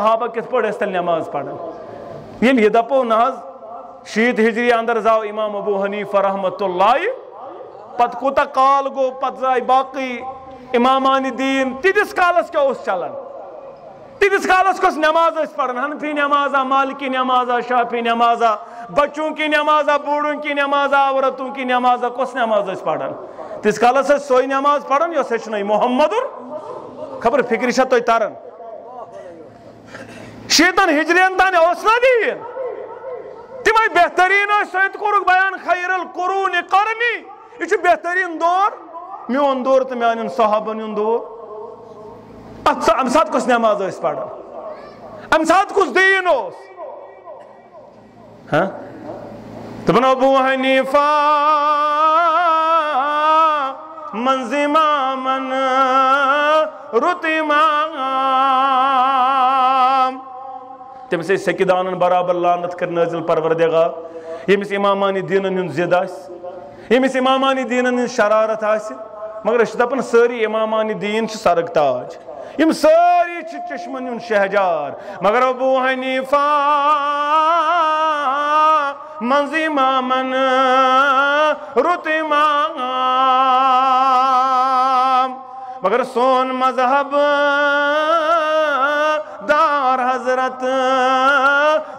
صحابہ کت پڑھ اس نماز پڑھن؟ یعنی یہ دپو ناز شیت ہجری اندر زاو امام ابو حنیفہ رحمت اللہ پت کوتا کال گو، پت زائی باقی امامان دین، تیدس کالس کیا اس چلن؟ تیدس کالس کس نماز اس پڑھن؟ حنفی نمازا مالکی نمازا شافی نمازا بچوں کی نمازا بوڑوں کی نمازا عورتوں کی نمازا کس نماز اس پڑھن؟ تیس کالس اس سوئی نماز پڑھن یا سچنائی محمد خبر فکری شد توی تارن۔ شیطان ہجرین تانے اوسنا دین تمہیں بہترین سید کورک بیان خیر القرون قرنی۔ یہ بہترین دور۔ میون دور تو میان صحابن ہند دور اچھا، ام سات کس نماز اس پڑھن ام سات کس دین اس ہاں؟ تبن ابو حنیفہ منزما من رتما تمس سکیدان برابر لانت کر نازل پروردگار۔ یمس امامانی دینن ہن زد آس۔ یمس امامانی دینن ہن شرارت آس۔ مگر اس دپن ساری امامانی دین سرگ تاج یم ساری چشمن ہن شہجار۔ مگر ابو حنیفہ منز امامن رت امام۔ مگر سون مذہب دار حضرت،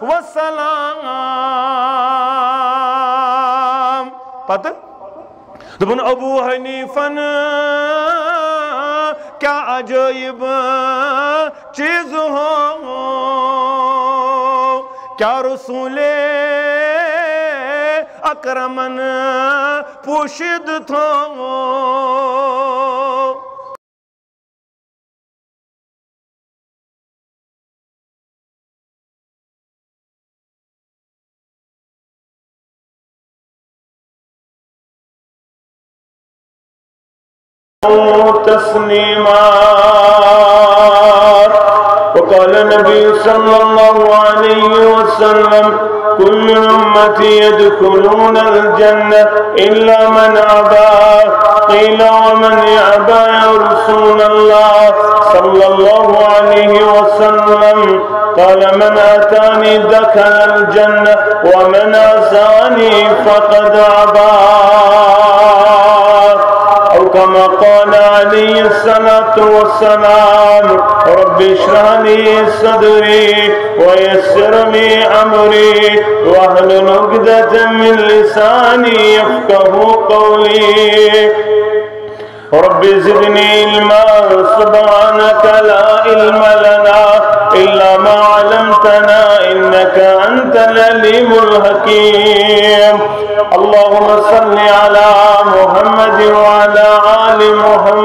وسلام. پتہ؟ دبن ابو حنیفن، کیا عجائب چیز ہو؟ کیا رسول اکرمن پوشید تھو؟ تسليمات. وقال النبي صلى الله عليه وسلم كل أمتي يدخلون الجنة إلا من أبى. قيل ومن يأبى يا رسول الله صلى الله عليه وسلم. قال من أتاني دخل الجنة ومن أساني فقد أبى. الصلاة والسلام رب اشرح لي صدري ويسر لي أمري واحلل عقدة من لساني يفقه قولي. رب زدني علما سبحانك لا علم لنا إلا ما علمتنا إنك أنت العليم الحكيم. اللهم صل على محمد وعلى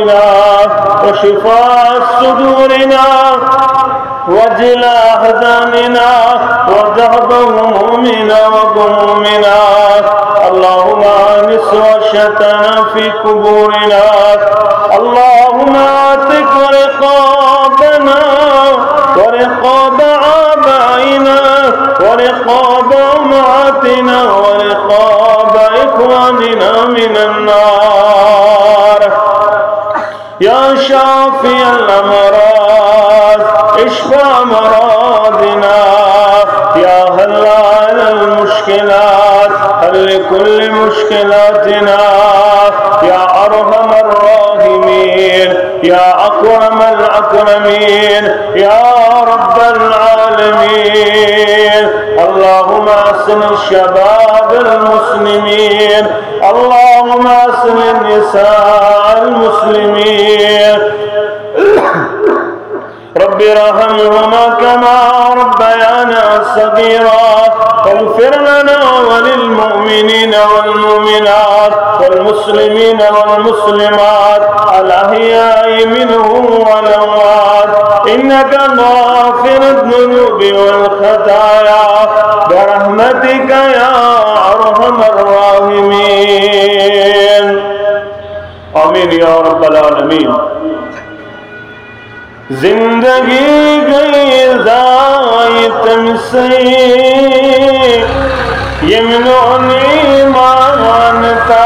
أبصارنا وشفاء صدورنا وجل أحزاننا وذهب همومنا وغمومنا اللهم آنس وشتنا في قبورنا. اللهم آتك رقابنا ورقاب آبائنا ورقاب أمهاتنا ورقاب إخواننا من النار. شافي الأمراض اشفى مرضنا يا هل على المشكلات هل كل مشكلاتنا يا أرحم الراحمين يا أكرم الأكرمين يا رب العالمين أحسن الشباب المسلمين. اللهم أحسن النساء المسلمين. رب رحمهما كما ربيانا صغيرا. واغفر لنا وللمؤمنين والمؤمنات والمسلمين والمسلمات. الأحياء منهم والأموات. إن إنك غافر الذنوب والخطايا برحمتك يا أرحم الراحمين آمين يا رب العالمين زندگی گئی ضائع تم سے یمنونی مانتا زندگی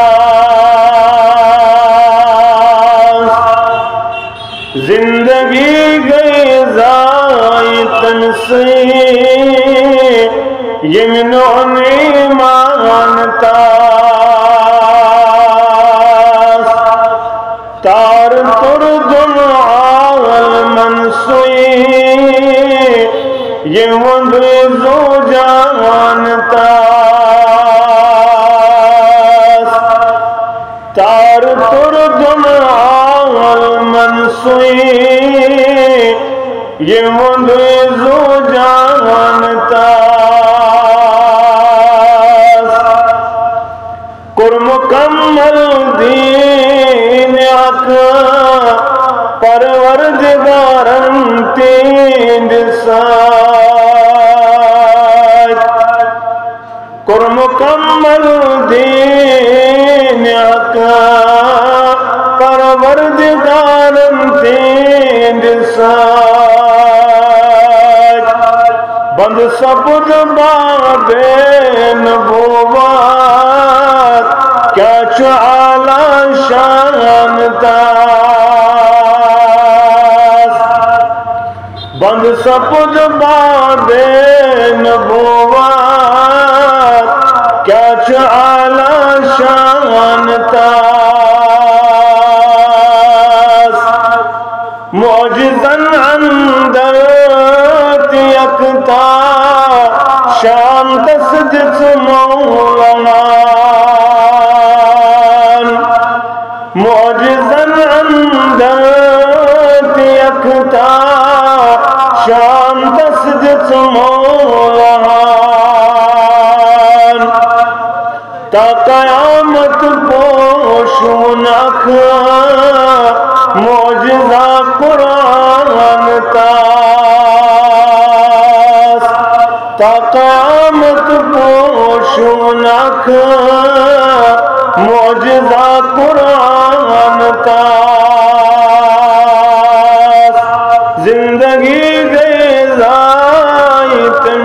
مانتا تار تر دمعال منسوئی، یہ وندوی زو جانتا تار تر دمعال منسوئی، یہ وندوی زو ساتھ کر مکمل دین آقا پروردگار دین ساتھ بند سب دبا بین کیا چو آلا شان دار بند سپد نبوات کیا چعالا شان داس معجزن اندر یکتا شام تسجد مولانا قیامت پوشون اکھ معجزہ قرآن تاس۔ تا قیامت پوشون اکھ معجزہ قرآن تاس۔ زندگی دے زائی تم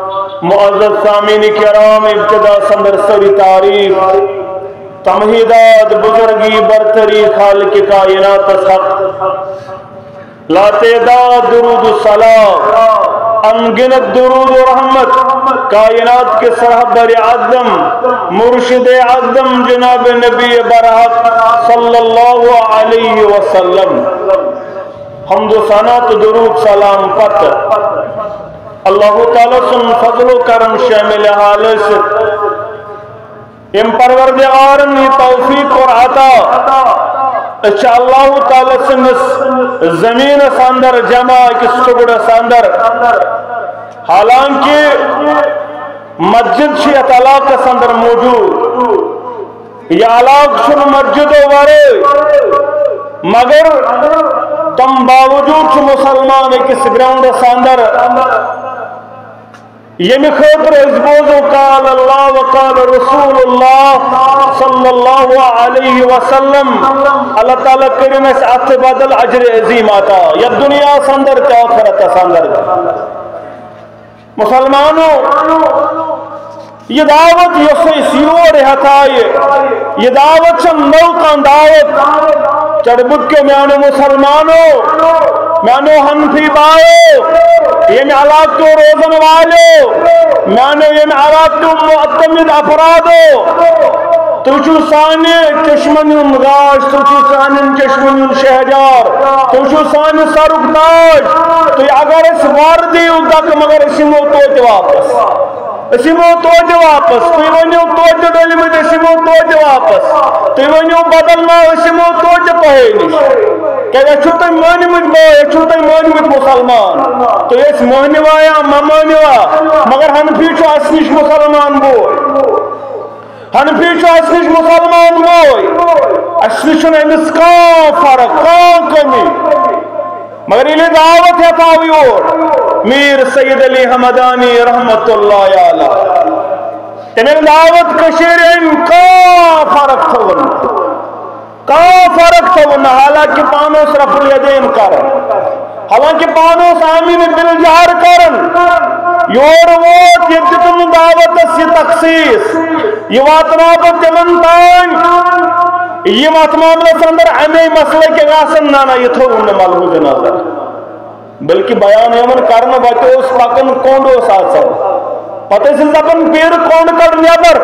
معزز سامین کرام، ابتدا سندر سوری تعریف تمہیدات بزرگی، برتری، خالق کائنات حق. لا تعداد درود السلام انگنت درود و رحمت کائنات کے صحبر اعظم، مرشد اعظم جناب نبی برحق صلی اللہ علیہ وسلم. حمد و ثنات درود، سلام پت اللہ تعالی سن فضل و کرم شامل حالس ام پروردگارن یہ توفیق اور عطا اچھا اللہ تعالی سنس زمین ساندر جمع کس ٹکڑ ساندر حالانکہ مسجد شیعت علاقہ ساندر موجود یہ علاقہ شن مسجد و ورے مگر تم باوجود چھ مسلمان کس گراؤنڈ ساندر یمی خطر از بوزو قال اللہ وقال رسول اللہ صلی اللہ علیہ وسلم۔ اللہ تعالیٰ کریم اس ات بدل عجر عظیم آتا یا دنیا سندر کیا آخرت سندر مسلمانوں یہ دعوت یہ یہ دعوت چن نوکان دعوت چڑبک کے میانے مسلمانوں میانو ہنفی بائیو یہ میں علاقتو روزن والو میانو یہ میں علاقتو معتمد افرادو تُہۍ سانہِ چشمن ہُنٛد راج تُہۍ چھِو چشمن شہجار تُہۍ چھِو سانہِ سرُک تاج اگر أسۍ وارٕ دِیِو دکہٕ مگر أسۍ یِمو واپس۔ أسۍ یِمو توتہِ واپس تُہۍ ؤنِو توتہِ ڈٔلمٕتۍ أسۍ یِمو توتہِ واپس تُہۍ ؤنِو بدل ما أسۍ یِمو توتہِ تۄہے نِش کیٛازِ اَسہِ چھُو تۄہہِ مٲنِمٕتۍ بٲے أسۍ چھُو تۄہہِ مٲنِمٕتۍ مُسلمان تُہۍ ٲسۍ مٲنِوا یا مہ مٲنِوا مگر حنفی چھُ اَسہِ نِش مُسلمان بوے حنفی چھُ اَسہِ نِش مُسلمان بوے اَسہِ نِش چھُنہٕ أمِس کانٛہہ فرق کانٛہہ کٔمی مگر ییٚلہِ دعوت ہٮ۪تھ آو یور میٖر سید علی حمدانی رحمت اللہ علیہ. تٔمۍ دعوت کٔشیٖرِ أمۍ کانٛہہ فرق تھوٚوُن کانٛہہ فرق تھوٚوُن نہٕ حالانکہِ پانہٕ اوس رفل یدین کران حالانکہِ پانہٕ اوس آمیٖن یور ووت ییٚتہِ تِم دعوتس یہِ یہ واتناو بہٕ تِمن تانۍ یِم اتھ معاملس اندر امے مسلہٕ کہِ آسن نہ نہ یہِ تھوٚوُن نہٕ ملحوٗظ نظر۔ بلکہِ بیان یِمن کرنہٕ وتہِ اوس پکان کوٚنڈ اوس آسان پتہٕ ٲسۍ دپان پیٖرٕ کڑ نٮ۪بر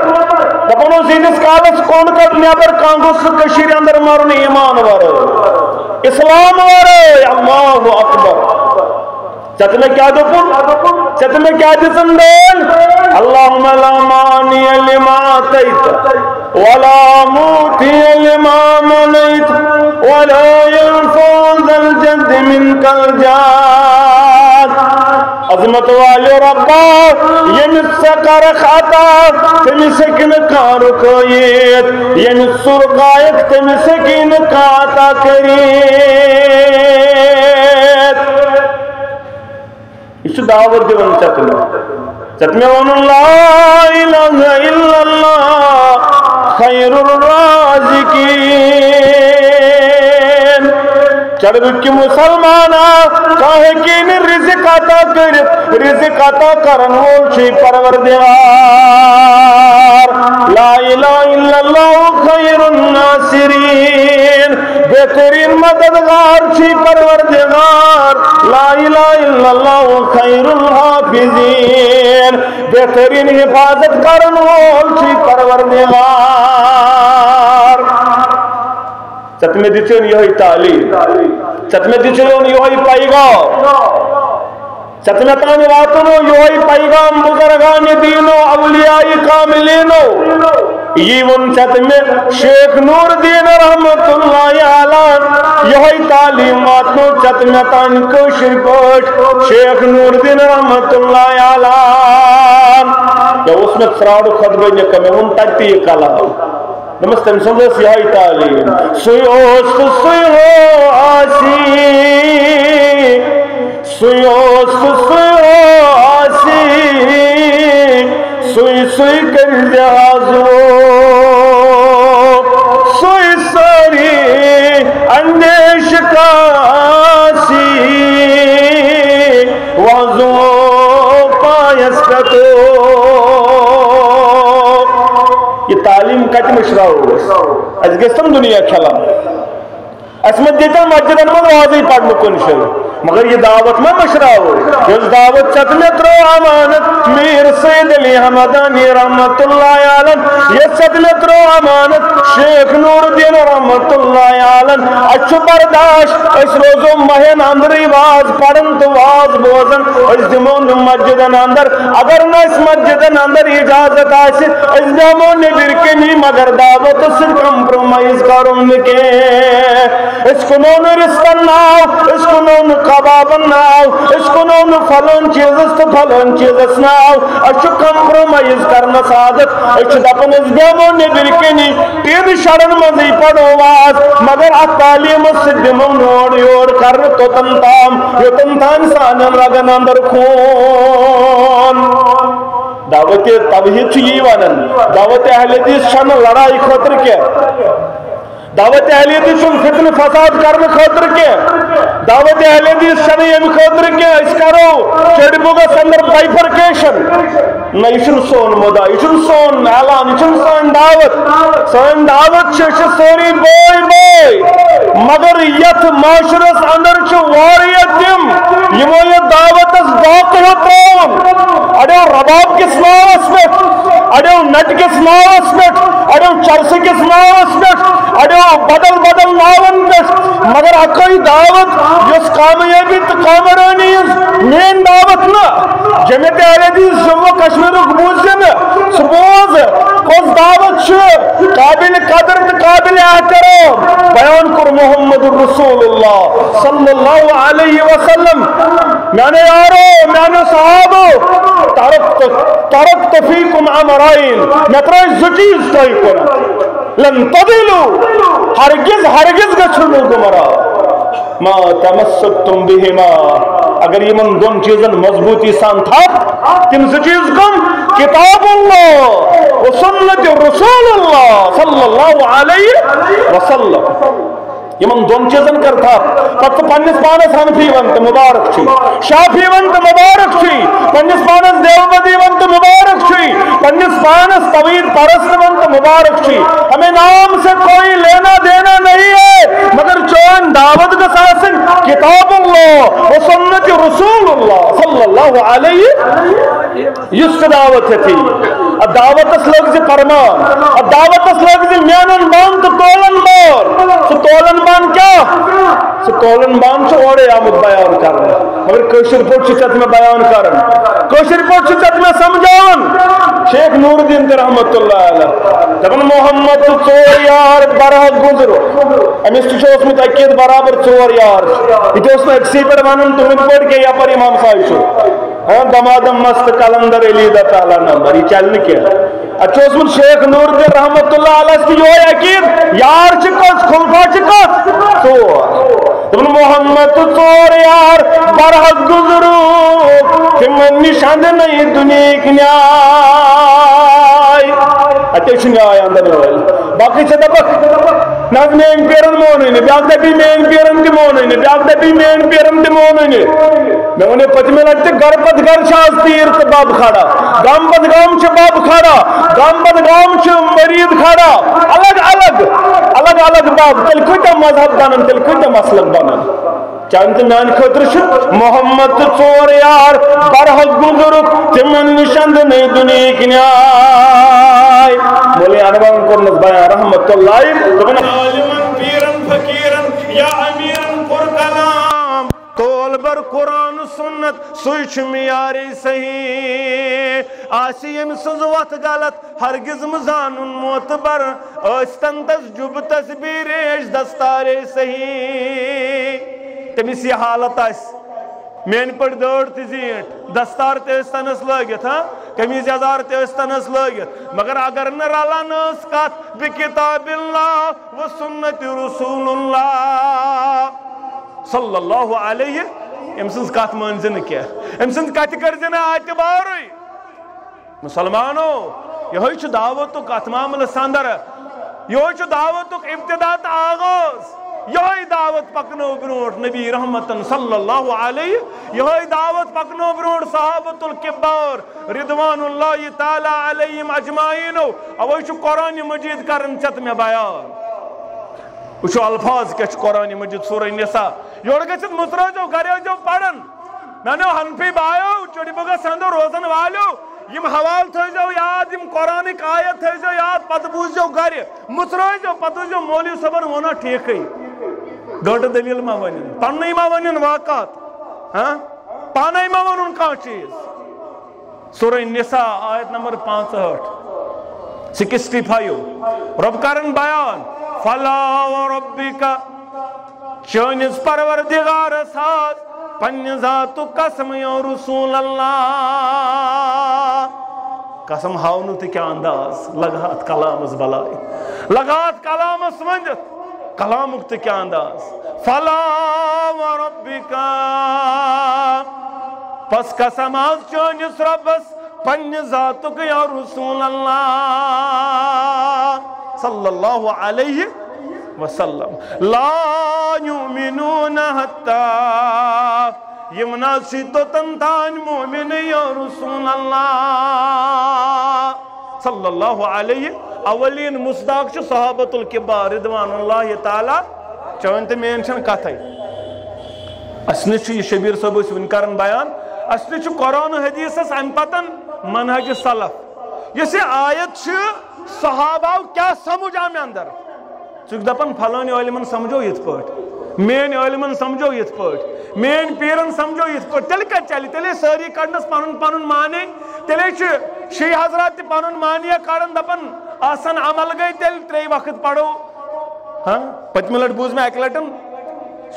دپان اوس ییٖتِس کالس کوٚنڈ کڑ نٮ۪بر کانٛہہ گوٚژھ سُہ کٔشیٖرِ اندر مرُن ایٖمان ورٲے اسلام ورٲے اللہ اکبر۔ ژےٚ مےٚ کیٛاہ دوٚپُن ژےٚ مےٚ کیٛاہ دِژٕن دٲن اللہم لا مانی لما عطیت ولا موتي لما منيت ولا ينفع ذا الجد منك الجاد. عظمت والي ربا یمس خطا تمسك تمسکن كويت. یمس سرقائق تمسکن کاتا كريت. اسو دعوت دیوان چتمه چتمه لا إله إلا الله. خیر الرازقین. چڑھ کی مسلمانا چاہے کین رزق عطا کر، رزق عطا کرن وول شی پروردگار. لا الہ الا اللہ خیر الناصرین. بہترین مددگار چھی پروردگار. لا الہ الا اللہ خیر الحافظین. بہترین حفاظت کرن وول چھی پروردگار. ستمے دچن یہی تعلیم. ستمے دچن یہی پیغام. ستمے تان واتن پیغام بزرگان دینو اولیاء کاملینو یہ ون ستمے شیخ نور دین رحمت اللہ علیہ یہ تعلیم واتنو ستمے تان کوشر پٹ شیخ نور دین رحمت اللہ علیہ یا اس میں فراڈ خطبہ نکمے ان تک کلام تم تعلیم ہو آسی سوی اوس تو سوی سوی سوی کر جہازو سوی ساری اندیش کا آسی وازو پایس کتو تعلیم کٹ کت مشراو اس گستم دنیا کھلا۔ اس میں دیتا مسجد ان من واضح پڑھنے کن شروع۔ مگر یہ دعوت میں مشراو اس دعوت چت میں ترو امانت، میر سید علی حمدانی رحمت اللہ عالم یہ چت میں ترو امانت، شیخ نور الدین رحمت اللہ عالم اچھو برداشت، اس روزو مہین اندری واز پڑھن تو واز بوزن۔ اس دمون مسجد اندر اگر نہ اس مسجد اندر اجازت آسی اس دمون نبیر کے مگر دعوت سے کمپرومائز کروں کے اس کنون رستن ناو اس کنون کبابن ناو اس کنون فلن چیزس تو فلن چیزس ناو. اچھو کمپرومائز کرنا سعادت اچھو دپن اس بیمو نبیر کنی. تین شرن مزی پڑھو واز مگر ات تعلیم سے دمو نوڑ یوڑ کر تو تن تام. یو تن تان سانن لگن اندر خون دعوت توحید چھ یہ ونن دعوت اہل حدیث چھن لڑائی خاطر کیا دعوت اہل حدیث چھن فتن فساد کرنے خاطر کیا دعوت اہل حدیث چھن یم خاطر کیا اس کرو چڑ بوگا سندر بائفرکیشن نہ یہ چھن سون مدا یہ چھن سون اعلان یہ چھن سون دعوت۔ سون دعوت چھ سوری بوئی بوئی۔ مگر یت معاشرس اندر چھ واریا تم یمو یہ دعوت اس باقی ترون اڑو رباب کس ناوس پہ اڑو نٹ کس ناوس پہ اڑو چرس کس ناوس پہ اڑو بدل بدل ناون پہ مگر اکوئی دعوت اس کامیابی تو کامرانی مین دعوت نا۔ جمعیت اہل حدیث جموں کشمیر بوزن سہ بوز کس دعوت قابل قدر تو قابل احترام۔ بیان کر محمد رسول اللہ صلی اللہ علیہ وسلم۔ میانے یارو میانے صحابو ترکت ترکت فیکم عمرائن میں ترائی زچیز تائی کن لن تدلو ہرگز ہرگز گچھنو گمرا ما تمسکتم بہما. اگر یہ من دون چیزن مضبوطی سان تھا، تم زچیز کم کتاب اللہ و سنت رسول اللہ صلی اللہ علیہ وسلم. یمن دون چیزن کر تھا پتہ پنس پانس حنفی ون تو مبارک چھی۔ شافی ون تو مبارک چھی۔ پنس پانس دیوبندی ون تو مبارک چھی۔ پنس پانس طویل پرست ون تو مبارک چھی۔ ہمیں نام سے کوئی لینا دینا نہیں ہے، مگر چون دعوت گساسن کتاب اللہ و سنت رسول اللہ صلی اللہ علیہ یس دعوت تھی۔ دعوت اس فرمان. دعوت اس لوگ بان تو تولن بان سو تولن بان کیا؟ سو تولن بان سے اوڑے آمد بیان کرنا مگر کوشر پوٹ چیچت میں بیان کرنا کوشر پوٹ چیچت میں سمجھان شیخ نور الدین رحمت اللہ علیہ. دبن محمد تو چور یار برہ گزرو. امیس تو چھو اس میں تاکید برابر چور یار. یہ تو اس میں ایک سی پر وانن تو ہم پڑھ کے امام صاحب شو. ہاں دمادم مست کلندر علی دا تعالیٰ نمبر یہ چلنے کیا اچھا اس من شیخ نور دے رحمت اللہ علیہ کی جو یقین، یار چکس، خلفہ چکس۔ تو دبن محمد تور یار، برحق گزرو، کہ من نشاند نہیں دنیا کی نیائی اتے چھنیائی اندر ہوئے باقی چھے دبک ناز مین پیرن مونوینی بیاک دبی مین پیرن دی مونوینی بیاک دبی مین پیرن دی مونوینی میں انہیں پتمے لگتے گر پت گر شاز تیر تو باب کھڑا گام پت گام چھ باب کھڑا گام پت گام چھ مرید کھڑا الگ الگ الگ الگ باب تل کتا مذہب بنن تل کتا مسلک بنن چند میان خطر چھ محمد ژور یار برحق گزرک تمن نشند نہیں دنیا نیائی مولی انوان کرنس بیان رحمت اللہ۔ عالمن پیرن فقیرن یا امیرن پر کلام تول بر قرآن سنت سوچ میاری صحیح۔ آسی یم سز وقت غلط، ہرگز مزانن معتبر۔ استن تس جب تصبیر دستار صحیح۔ تمس یہ حالت آس۔ مین پٹ دڑ تہ زیٹ۔ دستار تنس لگت ہاں؟ قمیض یزار تنس لگت مگر اگر نہ رلان کت بکتاب اللہ و سنت رسول اللہ۔ صلی اللہ علیہ وسلم ام سن کت منزن کیا؟ ام سن کت کرزن اعتبار مسلمانو یہ دعوت کت معاملہ سندر یہ دعوت ابتدا آغاز۔ یہ دعوت پکنو برونٹ نبی رحمت صلی اللہ علیہ۔ یہ دعوت پکنو برونٹ صحابت الکبار رضوان اللہ تعالی علیہم اجمعین اوہ چھو قرآن مجید کرن چت میں بیان۔ وچھو الفاظ کیا چھو قرآن مجید سورہ نساء یوڑ گچت مصرہ جو گھرے جو پڑھن میں نے ہنفی بایو چوڑی بگا سندو روزن والیو یم حوال تھے جو یاد یم قرآن آیت تھے جو یاد پت بوز جو گھر مصرہ جو پتو جو مولی صبر ہونا ٹھیک ہی گٹ دلیل ما ونن پنی ما ونن واقعات ہاں پانے ما ونن کا چیز سورہ نساء آیت نمبر 65 65 رب کرن بیان فلا وربک. چونس پروردگار ساز پنہ ذات قسم یا رسول اللہ. قسم ہاؤنو تہ کیا انداز؟ لگات کلامس بلائی. لگات کلامس ونجت کلامک تو کیا انداز؟ فلا وربکا پس قسم آز چونس ربس پن ذاتک یا رسول اللہ. صلی اللہ علیہ وسلم. لا یؤمنون حتی یمنا سی تو تنتان مومن یا رسول اللہ صلی اللہ علیہ اولین مصداق چھ صحابت الکبار رضوان اللہ تعالی. چون تہ چھن کتھے اسن چھ شبیر صاحب اس ون کرن بیان. اسن چھ قرآن و حدیث اس ام پتن منہج سلف. یہ سے آیت چھ صحابہ کیا سمجھ آ میں اندر؟ ٹھیک دپان فلانی علمن سمجھو یت پٹ، مین علمن سمجھو یت پٹ، مین پیرن سمجھو یت پٹ۔ تیل کت چلے تیلے ساری کڑنس پنن پنن مانے تیلے چھ شی حضرات تہ پنن مانیہ کڑن دپان آسان عمل گئی تیل ترے وقت پڑھو۔ ہاں؟ پتمہ لٹ بوز میں اک لٹن،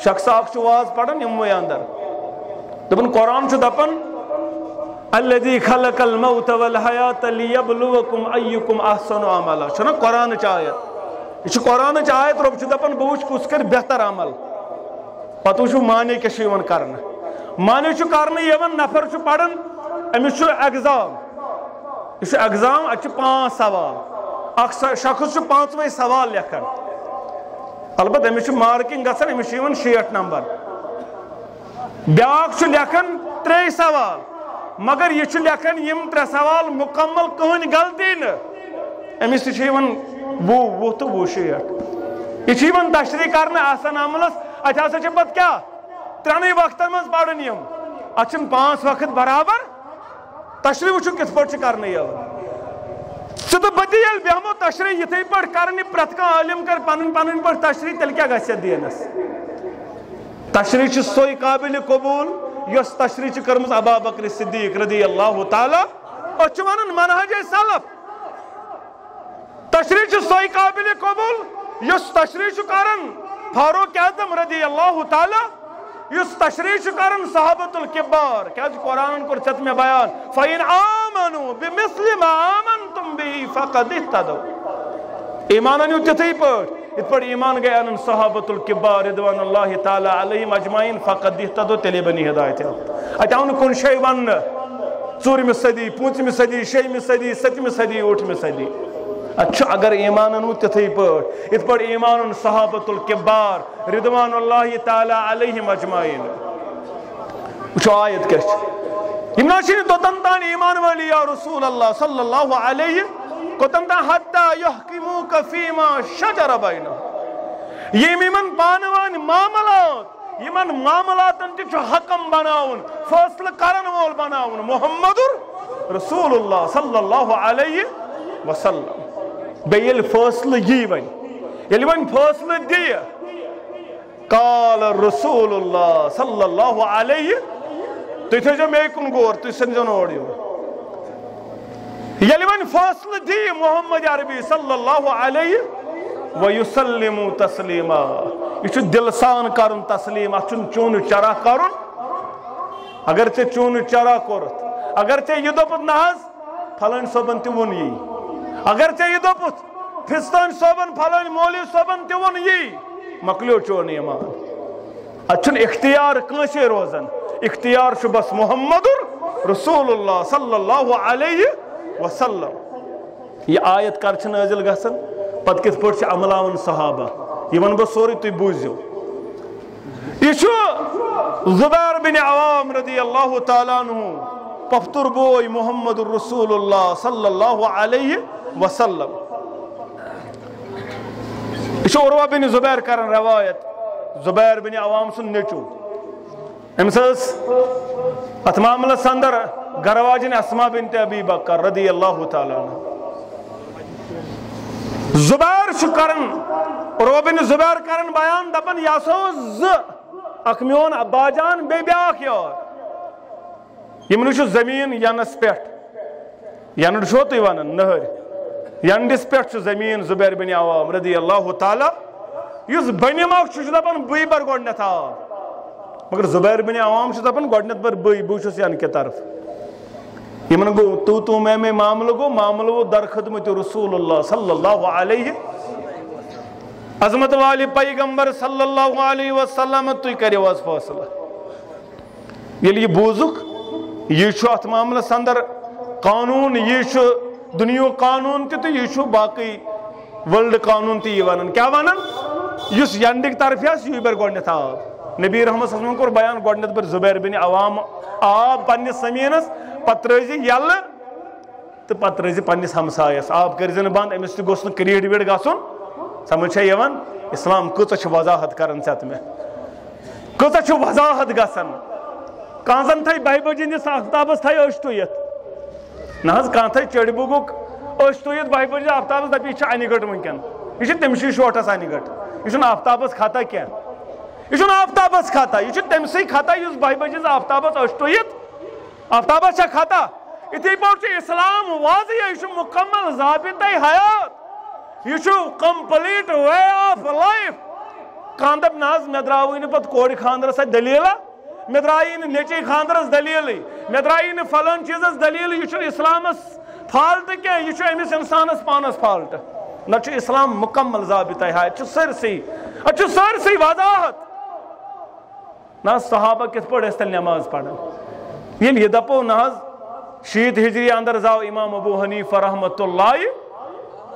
شخص اخ چھ واز پڑھن یم اندر۔ دپان قرآن چھ دپان الذي خلق الموت والحیات لیبلوکم ایکم احسن عملا. چھنا قرآن چ آیت؟ یہ قرآن آیت رب دپان بہ وچ کس کر بہتر عمل. پتہ وچھو معنی کیا کرنا معنی چھ کرنے یوان نفر پران امس چھ ایگزام یہ ایگزام ات پانچ سوال. اخ شخص چھ پانچوے سوال لکھان البتہ امس چھ مارکنگ گھان امس شیٹ نمبر. بیاکھ لکھان ترے سوال. مگر یہ لکھان یم ترے سوال مکمل کہن غلطی نا امس تہ وہ وہ تو وہ شیٹ یہ تشریح کرنے آسان عملس ات اچھا، ہسا پت کیا؟ ترین وقتن من پڑھن یم ات اچھا، پانچ وقت برابر؟ تشریح وچو کت پہ کرنے ژٕ تہٕ بہٕ تہِ ییٚلہِ بیٚہمو تشریح یِتھٕے پٲٹھۍ کرنہِ پرٛٮ۪تھ کانٛہہ عٲلِم کر پنٕنۍ پنٕنۍ پٲٹھۍ تشریح تیٚلہِ کیٛاہ گژھِ اَتھ دیٖنس تشریح چھِ سۄے قٲبلہِ قبوٗل۔ یۄس تشریح چھِ کٔرمٕژ ابا بکر صدیٖق رضی اللہ تعالیٰ أسۍ منہج سلف. تشریح سوئی قابل قبول، یس تشریح کرن فاروق اعظم رضی اللہ تعالی، یس تشریح کرن صحابت الکبار کیا جو قرآن کو چت میں بیان، فَإِنْ آمَنُوا بِمِثْلِ مَا آمَنْتُمْ بِهِ فَقَدْ اِتَّدَوْا ایمان انیو تیتھئی پٹ ات پر ایمان گئے انن صحابت الکبار رضوان اللہ تعالی علیہم اجمعین فقد اہتدو تلی بنی ہدایت اتاون کن شئی ون ژوٗرمہِ صدی پوٗنٛژمہِ صدی شیٚیمہِ صدی سٔتمہِ صدی ٲٹھمہِ صدی اچھا اگر ایمان انو تتھے پٹ ات پٹ ایمان صحابت الکبار رضوان اللہ تعالی علیہم اجمعین وچھو آیت کیا یم ناشین توتن تان ایمان والی یا رسول اللہ صلی اللہ علیہ کوتن تان حتی یحکموک فیما شجر بینہ یہ یمن پانوان معاملات یمن معاملاتن تہ حکم بناون فیصلہ کرن وول بناون. محمد رسول اللہ صلی اللہ علیہ وسلم. بیل فاصلہ جی یی ون یل ون فاصلہ دی قال رسول اللہ صلی اللہ علیہ. تھی تھو مے کن غور تھی سنزو اور یعنی یل ون فاصلہ دی محمد عربی صلی اللہ علیہ ویسلم تسلیما۔ یہ دل سان کرن تسلیم ات چون چرا کرن۔ اگر ژے چون چرا کورت اگر ژے یہ دپت نہ فلن صبن تہ ون یی۔ اگر ژے یہ دپت فستان صوبن، پھلن مولی صوبن تہ ون یی۔ مکلیو چون ایمان۔ اچھن اختیار کنسے روزن؟ اختیار چھ بس محمد رسول اللہ صلی اللہ علیہ وسلم وسلم۔ یہ آیت کر نازل گژھن پت کت پٲٹھۍ چھِ عملاون صحابہ؟ یہ ون بہ سورُے تُہۍ بوٗزِو۔ یہ زبیر بن عوام رضی اللہ تعالیٰ عنہ، پفتر بوئی محمد الرسول اللہ صلی اللہ علیہ وسلم۔ یہ عروہ بن زبیر کرن روایت۔ زبیر بن عوام سن نیچو۔ امس ات معاملہ سندر گرواجن اسما بنت ابی بکر رضی اللہ تعالی عنہ زبیر چھ کرن عروہ زبیر کرن بیان دپن یاسو ز اک میون ابا جان بے بیاکھ یار یمن چھ زمین ینس پیٹھ ینڈ چھو تھی ونان نہر ینڈس پیٹھ چھ زمین زبیر بن عوام رضی اللہ تعالی یس بنیماک چھ دپان بے بر گۄڈنیتھ آب مگر زبیر بن عوام چھ دپان گۄڈنیتھ بر بے بہ چھس ین کے طرف یمن گو تو تو میں میں معاملہ گو معاملہ وہ در خدمت رسول اللہ صلی اللہ علیہ عظمت والی پیغمبر صلی اللہ علیہ وسلم تو کریو از فاصلہ۔ یلی بوزک، یہ ات معاملس اندر قانون، یہ دنیا قانون تہ تو یہ باقی ورلڈ قانون تہ یہ ونان کیا ونان اس ینڈک طرف یس یہ بر گۄڈنیتھ آب نبی رحمت صلی اللہ علیہ وسلم کور بیان گۄڈنیتھ بر زبیر بن عوام، آب پننس زمینس، پتہ روزِ یلہ تو پتہ روزِ پننس ہمسایس۔ آب کرزِ نہٕ بند امس تہ گوٚژھ نہٕ کریٖڈ ویٖڈ گژھُن۔ سمجھ چھا یوان؟ اسلام کۭژاہ چھِ وضاحت کران ژےٚ مےٚ؟ کۭژاہ چھِ وضاحت گژھان؟ کانزن تھائی بہہ بجے نس آفتابس تھائی اشتو یت نہ کان تھائی چڑ بگک اس تو بہہ بجے آفتابس دپ یہ انہ گٹ ونکن یہ تمسی شوٹس انہ گٹ یہ آفتابس خطا کی یہ آفتابس خطا یہ تمسی خطا اس بہہ بجے آفتابس اس تو آفتابس خطا اتھے پہ اسلام واضح یہ مکمل ضابطہ حیات یہ کمپلیٹ وے آف لائف کان دپ ناز مے دراوی نہ پت خاندر سا دلیلا مے درائی نہ نیچی خاندرس دلیل مے درائی نہ فلان چیزس دلیل یہ اسلامس فالٹ کیا یہ امس انسانس پانس فالٹ نہ اسلام مکمل ضابطہ ہے چھ سرسی چھ سرسی وضاحت نہ صحابہ کت پڑھ اس تل نماز پڑھن یل یعنی یہ دپو ناز، شیت ہجری اندر زاو امام ابو حنیفہ رحمت اللہ۔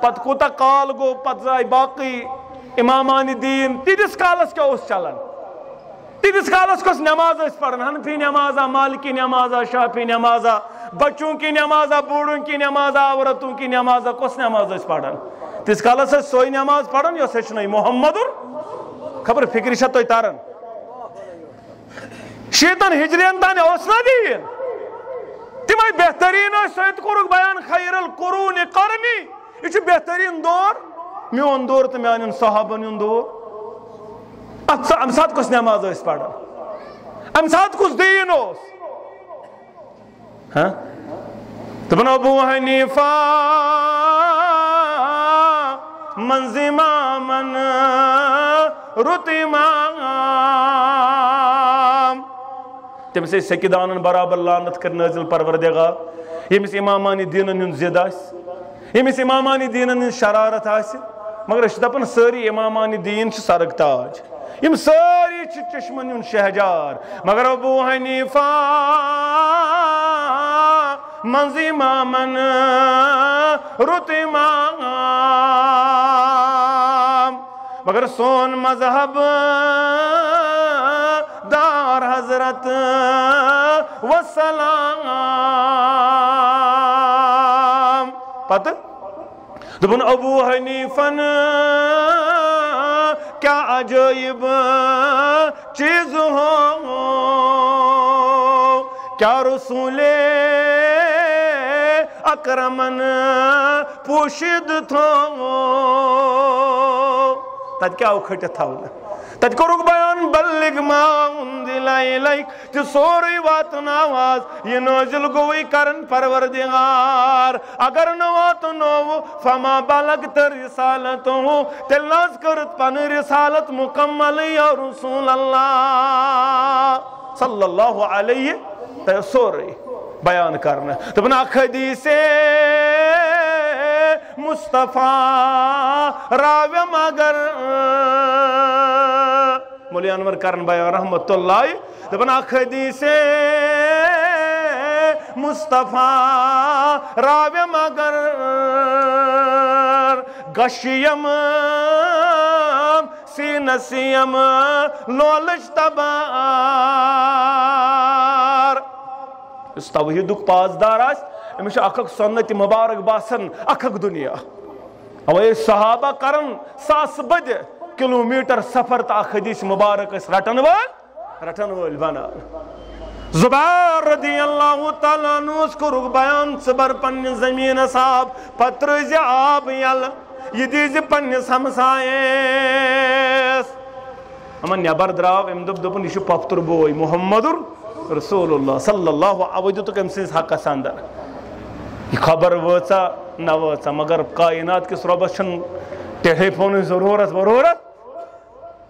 پت کوتا کال گو، پت زائی باقی امامان دین۔ تیس کالس کیا اس چلان تیس کالس کس نماز اس پڑھن۔ حنفی نمازا مالکی نمازا شافی نمازا بچوں کی نمازا بوڑھوں کی نمازا عورتوں کی نمازا کس نماز اس پڑھن۔ تیس کالس اس سوئی نماز پڑھن یا سچنائی محمد خبر فکری شد توی تارن۔ شیطان ہجرین تانے اوسنا دین تمہیں بہترین سید کرک بیان خیر القرون قرنی۔ یہ بہترین دور۔ میون دور تو میان صحابن ہند دور۔ اچھا، ام سات کس نماز اس پڑھان ام سات کس دین اس ہاں؟ دپن ابو حنیفہ۔ منزما من رتما تمس سکیدانن برابر لانت کر نازل پروردگار. یمس امامانی دینن ہند زد آس یمس امامانی دینن ہند شرارت آس مگر اس دپن ساری امامان دین سرگ تاج یم ساری چشمن یون شہجار. مگر ابو حنیفہ منز امامن رت امام. مگر سون مذہب حضرت، وسلام. پتہ؟ دبن ابو حنیفن، کیا عجائب چیز ہو؟ کیا رسول اکرمن پوشید تھو؟ تد کیا اکھٹی تھا تت کورک بیان بلغ ما انزل الیک جو سوری واتن آواز یہ نازل گوئی کرن پروردگار اگر نوات نو فما بلغت رسالتو تل ناز کرت پن رسالت مکمل یا رسول اللہ صلی اللہ علیہ تے سوری بیان کرنا تو بنا حدیث مصطفیٰ راوی مگر۔ مولی انور کرن بیان رحمت اللہ دبن اخ حدیث مصطفیٰ راوی مگر۔ گشیم، سینسیم لولش تبار۔ اس توحیدک پاسدار آس امس اخ سنت مبارک باسن اخ دنیا۔ اوے صحابہ کرن ساس بد کلومیٹر سفر تا حدیث مبارک اس رٹن وال؟ رٹن وال بنا۔ زبیر رضی اللہ تعالیٰ نوس کو رک بیان صبر پن زمین صاحب، پتر زی آب یل، یہ دیز پن سمسائیس۔ اما نیبر دراو، ام دب دبن یہ پفتر بوئی محمد رسول اللہ صلی اللہ علیہ وسلم حق ساندر۔ یہ خبر وچا نہ وچا مگر کائنات کس ربس ٹیلی فون ضرورت ضرورت؟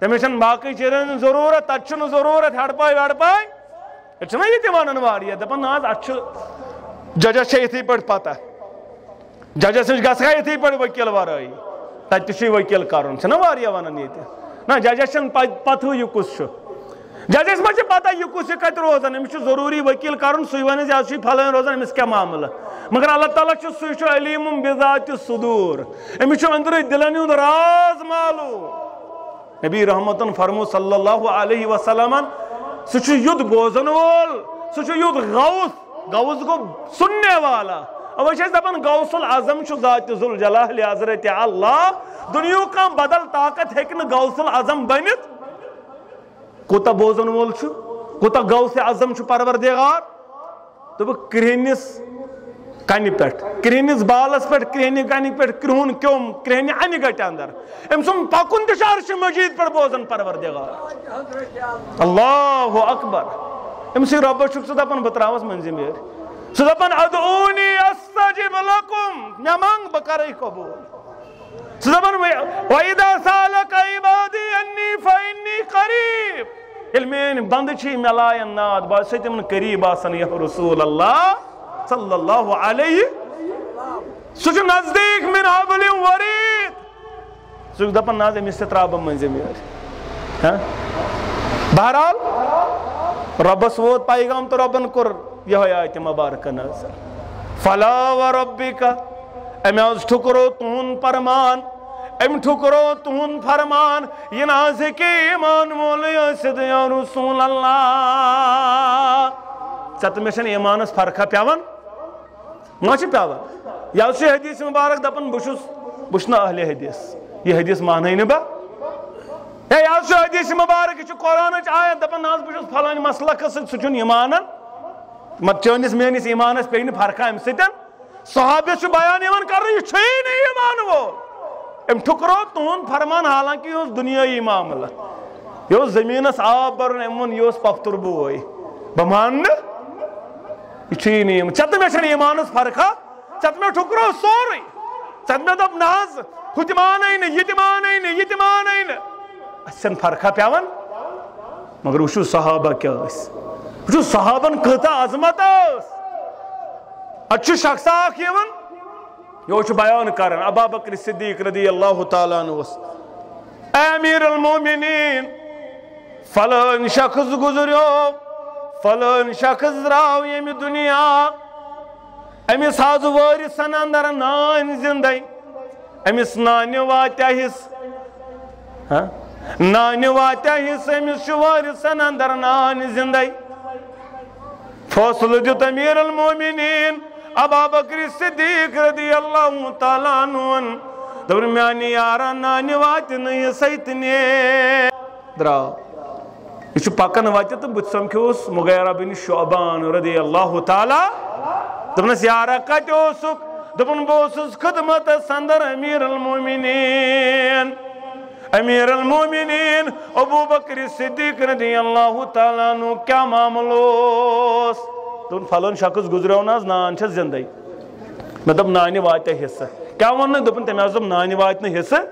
تمہیں باقی چیزن ضرورت تت ضرورت، ہڑ پائی، وڑ پائی؟ یہ چھنا یہ تیوانن واریہ دپن ناز اچھ ججس چھے یتھی پڑھ پاتا ججس چھے گسکا یتھی پڑھ وکیل وارائی تت وکیل کرن چھنا واریہ وانن یہ نا ججس چھن پتھو یہ کس ججس ما پتہ یہ کس یہ کت روزان امس ضروری وکیل کرن سی ون یہ پھلان روزان امس کیا معاملہ؟ مگر اللہ تعالیٰ سی علیم بذات صدور امس اندر دلن ہند راز معلوم نبی رحمت فرمو صلی اللہ علیہ وسلم سہ بوزن وول سہ غوث غوث گو سننے والا۔ اوے چھس دپان غوث العظم ذات ذل جلال حضرت اللہ، دنیا کا بدل طاقت ہیکہ غوث العظم بنت کوتا بوزن وول کوتا غوث اعظم پروردگار؟ تو کرہنس کنہ پہ کرہنس بالس پہ کرہنہ کنہ پہ کرہن کیوم کرہنہ انہ گٹہ اندر۔ ام سن پکن تہ عرش مجید پہ بوزن پروردگار۔ اللہ اکبر۔ ام سی رب چھ سہ دپان بہ تراوس منزمیر سہ دپان ادعونی استجب لکم مے منگ بہ کرے قبول۔ سہ دپان وَإِذَا سَأَلَكَ عِبَادِي أَنِّي فَإِنِّي قَرِيب ییٚلہِ میٲنۍ بنٛدٕ چھِ مےٚ لایَن ناد بہٕ چھُسَے تِمن قریٖب آسان یا رسول اللہ صلی اللہ علیہ سُہ چھُ نزدیٖک مِن حبلِم ورید سُہ چھُ دپان نہ حظ أمِس تہِ ترٛاو بہٕ مٔنٛزِم بہرحال رۄبس ووت پیغام تہٕ رۄبن کوٚر یِہوے آیتہِ مبارکہ نظر فلا و ربِکا أمۍ حظ ٹھُکرو تُہُنٛد فرمان أمۍ ٹھُکرو فرمان، یہِ نہ حظ ایمان وولٕے ٲسِتھ یا رسول اللہ۔ ژےٚ تہٕ مےٚ چھنہٕ ایمانس فرقہ پیٚوان ما چھِ پیٚوان یہِ حظ چھُ حدیٖث مُبارک دپان بہٕ چھُس بہٕ چھُس نہٕ اہلِ حدیٖث۔ یہِ حدیٖث مانہٕ نہٕ بہٕ ہے یہِ حظ چھُ حدیٖث مُبارک یہِ چھُ قۄرانٕچ آیت دپان نہ حظ بہٕ چھُس فلٲنۍ مسلکس سۭتۍ مت چٲنِس میٲنِس ایمانس پیٚیہِ نہٕ فرقہ اَمہِ سۭتۍ صحابس چھُ بیان یِوان کرنہٕ یہِ چھُے نہٕ ایمان وول أمۍ ٹھُکرو تُہُنٛد فرمان، حالانکہِ یہِ اوس دُنیٲیی معاملہٕ یہِ اوس زٔمیٖنس آب برُن أمۍ ووٚن یہِ اوس پۄپھتُر بوے بہٕ مانہٕ نہٕ یہ چھُی نہٕ یِم ژےٚ تہٕ مےٚ چھَنہٕ ایمانس فرقہ؟ ژےٚ تہٕ مےٚ ٹھُکرو سورُے ژےٚ تہٕ مےٚ دوٚپ نہ حظ ہُہ تہِ مانے نہٕ یہِ تہِ مانے نہٕ فرقہ پیٚوان مگر وٕچھِو صحابہ کیٛاہ ٲسۍ وٕچھِو صحابن کۭژاہ عظمت ٲس اَتہِ چھُ شخصا اکھ یِوان یہ چھُ بیان کران ابا بکر صدیق رضی اللہ تعالیٰ عنہ اوس اے امیر المومنین فلٲنۍ شخص گُزریو فلٲنۍ شخص درٛاو ییٚمہِ دُنیا أمِس حظ وٲرِثن اندر نانۍ زِندَے أمِس نانہِ واتیٛا حِصہٕ نانہِ واتیٛا حِصہٕ أمِس چھُ وٲرِثن اندر نانۍ زِندَے فٲصلہٕ دیُت امیٖر المومنیٖن ابا بکر صدیق رضی اللہ تعالیٰ عنہ دوٚپُن میانہِ یارا نانہِ واتہِ نہٕ یہِ سۭتۍ درٛاو یہ چھُ پکان وتہِ تہٕ بہٕ سمکھیوس مغیرہ بِن شعبان رضی اللہ تعالیٰ۔ دوٚپنس یارا کتہِ اوسُکھ دوٚپُن بہٕ اوسُس خدمتس انٛدر امیٖر المومنیٖن۔ امیٖر المومنیٖن، ابوٗ بکر صدیق رضی اللہ تعالیٰ عنہ کیٛاہ معاملہٕ اوس دوٚپُن شخص گُزریو نہٕ حظ نان چھےٚ زِندَے مےٚ مطلب دوٚپ نانہِ واتیٛا حِصہٕ۔ کیٛاہ ووٚن دوٚپُن تٔمۍ حظ دوٚپ نانہِ واتہِ نہٕ حِصہٕ؟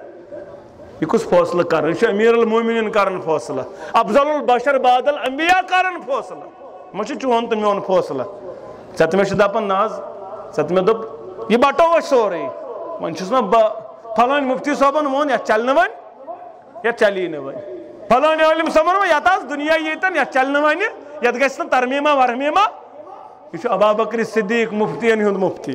یہ کس فٲصلہٕ کران یہ چھُ امیٖر المومنیٖن کران فٲصلہٕ افضل البشر بادل انبیا کران فٲصلہٕ مہ چھُ چون تہٕ میون فٲصلہٕ ژےٚ تہٕ مےٚ چھِ دپان نہ حظ ژےٚ تہٕ مےٚ دوٚپ یہِ بٹو أسۍ سورُے وۄنۍ چھُس نہ بہٕ فلٲنۍ مُفتی صٲبن ووٚن یتھ چلہِ نہٕ وۄنۍ چلی نہٕ وۄنۍ فلٲنۍ عٲلِم صٲبن ووٚن یتھ آسہِ دُنیا ییٚتٮ۪ن یتھ چلہِ نہٕ وۄنۍ یتھ گژھِ نہٕ ترمیٖما یہ ابا بکر صدیق مُفتِین ہُنٛد مُفتی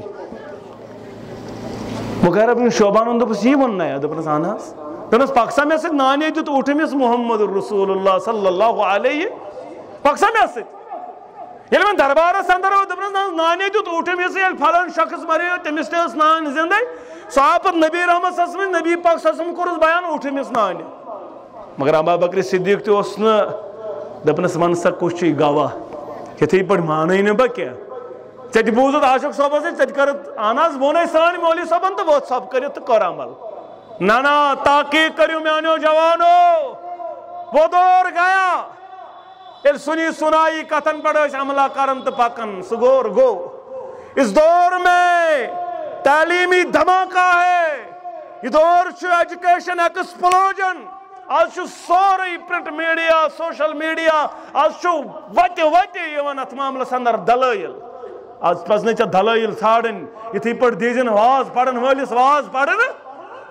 مغیرہ بن شوبان دوٚپُس یی ووٚن نیا دوٚپنس اہن حظ دوٚپنس پکسا مےٚ سۭتۍ نانے دیُت اوٚٹھ أمِس محمد رسول اللہ صلی اللہ علیہ پکسا مےٚ سۭتۍ ییٚلہِ وۄنۍ دربارس انٛدر آو دوٚپنس نہ حظ نانے دیُت اوٚٹھ أمِس ییٚلہِ فلٲنۍ شخص مریو تٔمِس تہِ ٲس نانۍ زِندَے سُہ آو پتہٕ نبی رحمت صٲبنہِ نبی پاک صلی صٲبن کوٚرُس بیان اوٚٹھ أمِس نانہِ مگر ابا بکر صدیق تہِ اوس نہٕ دوٚپنس ون سا کُس چھُے گواہ یِتھٕے پٲٹھۍ مانے نہٕ بہٕ کینٛہہ ژےٚ تہِ بوٗزُتھ عاشق صٲبس سۭتۍ ژےٚ تہِ کٔرٕتھ اہن حظ ووٚنے سٲنۍ مولوی صٲبن تہٕ ووٚتھ سب کٔرِتھ تہٕ کٔر عمل۔ نہ نہ تاقیٖق کٔرِو میانیو جوانو۔ وہ دور گیا۔ ییٚلہِ سُنی سُنایی کتھن پٮ۪ٹھ ٲسۍ عملہ کران تہٕ پکان سُہ گور گوٚو اس دور میں تعلیٖمی دھماکہ ہے۔ یہِ دور چھُ ایجوکیشن ایکسپلوجن آز چھُ سورُے پرنٹ میٖڈیا سوشل میٖڈیا آز چھُ وتہِ وتہِ یِوان اتھ معاملس انٛدر دلٲیل آز پزنٕے ژےٚ دلٲیل ژھانڈٕنۍ یِتھٕے پٲٹھۍ دیٖزٮ۪ن واز پرن وٲلِس واز پرن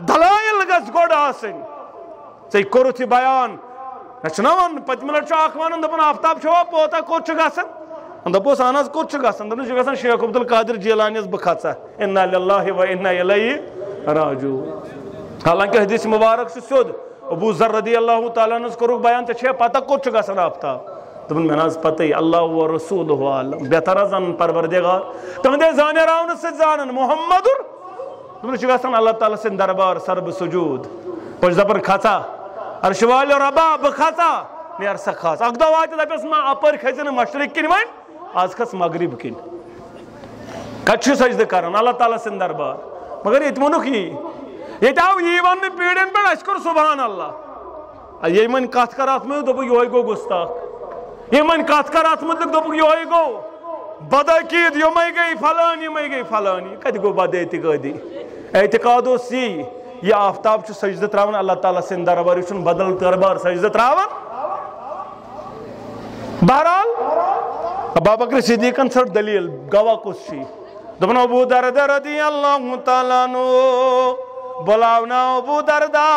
دلٲیل گژھِ گۄڈٕ آسٕنۍ ژےٚ کوٚرُتھ یہِ بیان. مےٚ چھُنہ ون پٔتمہِ لٹہِ چھُ اکھ ونان دپان آفتاب چھوا پوتا کوٚت چھُ گژھان دوٚپُس اہن حظ کوٚت چھُ گژھان دوٚپُن یہِ چھُ گژھان شیخ عبد القادر جیلانِس بہٕ کھژا انا للہ و انا الیہ راجو حالانکہِ حدیث مُبارک چھُ سیوٚد ابوٗ ذر رضی اللہ تعالیٰ ہنس کوٚرُکھ بیان ژےٚ چھے پتہ کوٚت چھُ گژھان آفتاب دوٚپُن مےٚ نہ حظ پتہٕ اللہ و رسوٗل عالم، بہتر حظ اَنُن پروردِگار۔ تُہنٛدے زانیراونہٕ سۭتۍ زانن محمدُر دوٚپُن یہِ چھُ گژھان اللہ تعالیٰ سٕنٛدِ دربار سربہٕ سجوٗد۔ بہٕ چھُس دپان کھژا عرشہِ ربا بہٕ کھژا نیر سا کھژ اکھ دۄہ واتہِ دپٮ۪س ما اپٲرۍ کھٔژِ مشرق کِنۍ وۄنۍ آز کھژ مغرب کِنۍ کت سجدہ کران اللہ تعالیٰ سن دربار۔ مگر یہ ونک یہ یہ آو یہ ون پیڑین پہ اس کور سبحان اللہ یہ من کت کر ات مت دپ یہ گو گستاخ یہ من کت کر ات متعلق دپ یہ گو بدعقید یم گئی فلانی یم گئی فلانی کت گو بد اعتقادی اعتقاد اس یہ یہ آفتاب سجدہ تراون اللہ تعالیٰ سن دربار یہ بدل دربار سجدہ تراون بہرحال ابا بکر صدیقن ژھٹ دلیل گواہ کس چھی دپن ابو درد رضی اللہ تعالیٰ نو بلاونا ابو دردا،